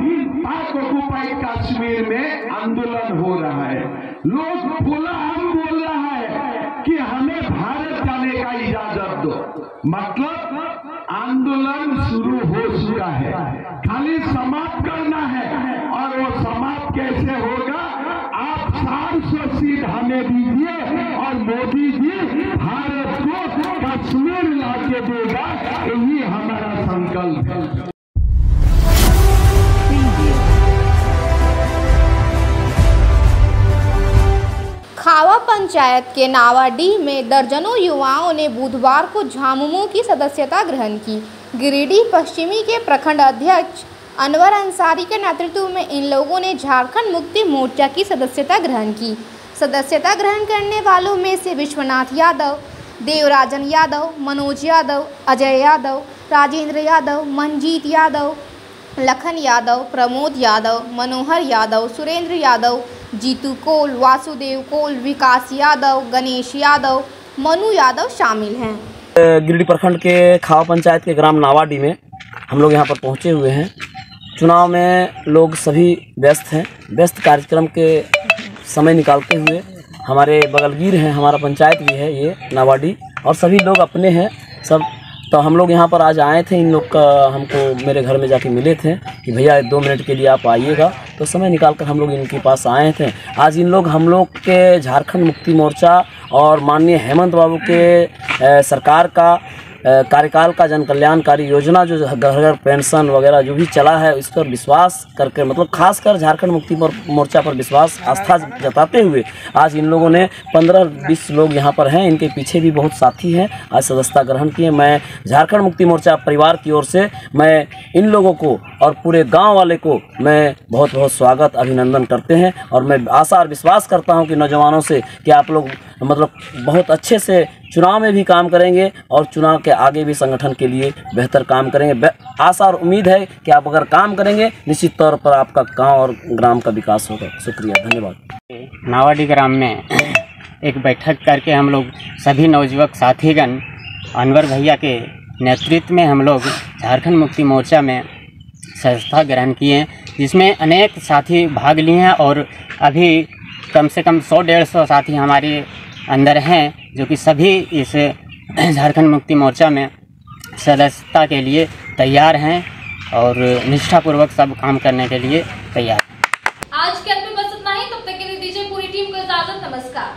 पाक ऑक्युपाइड कश्मीर में आंदोलन हो रहा है। लोग बोला हम बोल रहा है कि हमें भारत जाने का मतलब आंदोलन शुरू हो चुका है। खाली समाप्त करना है और वो समाप्त कैसे होगा? आप चार सौ सीट हमें दीजिए और मोदी जी भारत को कश्मीर ला के देगा। यही हमारा संकल्प है। खावा पंचायत के नावाडीह में दर्जनों युवाओं ने बुधवार को झामुमो की सदस्यता ग्रहण की। गिरिडीह पश्चिमी के प्रखंड अध्यक्ष अनवर अंसारी के नेतृत्व में इन लोगों ने झारखंड मुक्ति मोर्चा की सदस्यता ग्रहण की। सदस्यता ग्रहण करने वालों में से विश्वनाथ यादव, देवराजन यादव, मनोज यादव, अजय यादव, राजेंद्र यादव, मनजीत यादव, लखन यादव, प्रमोद यादव, मनोहर यादव, सुरेंद्र यादव जीतू कोल, वासुदेव कोल, विकास यादव, गणेश यादव, मनु यादव शामिल हैं। गिरडी प्रखंड के खावा पंचायत के ग्राम नावाडी में हम लोग यहाँ पर पहुँचे हुए हैं। चुनाव में लोग सभी व्यस्त हैं। व्यस्त कार्यक्रम के समय निकालते हुए हमारे बगलगीर हैं, हमारा पंचायत भी है ये नावाडी और सभी लोग अपने हैं, सब तो हम लोग यहाँ पर आज आए थे, इन लोग का हमको मेरे घर में जाके मिले थे कि भैया दो मिनट के लिए आप आइएगा। तो समय निकाल कर हम लोग इनके पास आए थे। आज इन लोग हम लोग के झारखंड मुक्ति मोर्चा और माननीय हेमंत बाबू के सरकार का कार्यकाल का जन कल्याणकारी योजना जो घर घर पेंशन वगैरह जो भी चला है इस पर विश्वास करके मतलब खासकर झारखंड मुक्ति मोर- मोर्चा पर विश्वास, आस्था जताते हुए, आज इन लोगों ने पंद्रह बीस लोग यहाँ पर हैं, इनके पीछे भी बहुत साथी हैं, आज सदस्यता ग्रहण किए। मैं झारखंड मुक्ति मोर्चा परिवार की ओर से, मैं इन लोगों को और पूरे गाँव वाले को, मैं बहुत बहुत स्वागत, अभिनंदन करते हैं और मैं आशा और विश्वास करता हूँ कि नौजवानों से, कि आप लोग मतलब बहुत अच्छे से चुनाव में भी काम करेंगे और चुनाव के आगे भी संगठन के लिए बेहतर काम करेंगे। आशा और उम्मीद है कि आप अगर काम करेंगे, निश्चित तौर पर आपका गाँव और ग्राम का विकास होगा। शुक्रिया, धन्यवाद। नावाडी ग्राम में एक बैठक करके हम लोग सभी नवयुवक साथीगण, अनवर भैया के नेतृत्व में हम लोग झारखंड मुक्ति मोर्चा में संस्था ग्रहण किए जिसमें अनेक साथी भाग लिए हैं और अभी कम से कम सौ डेढ़ सौ साथी हमारे अंदर हैं, जो कि सभी इस झारखंड मुक्ति मोर्चा में सदस्यता के लिए तैयार हैं और निष्ठापूर्वक सब काम करने के लिए तैयार आज के अंत में बस इतना ही। तब तक के लिए दीजिए पूरी टीम को इजाज़त, नमस्कार।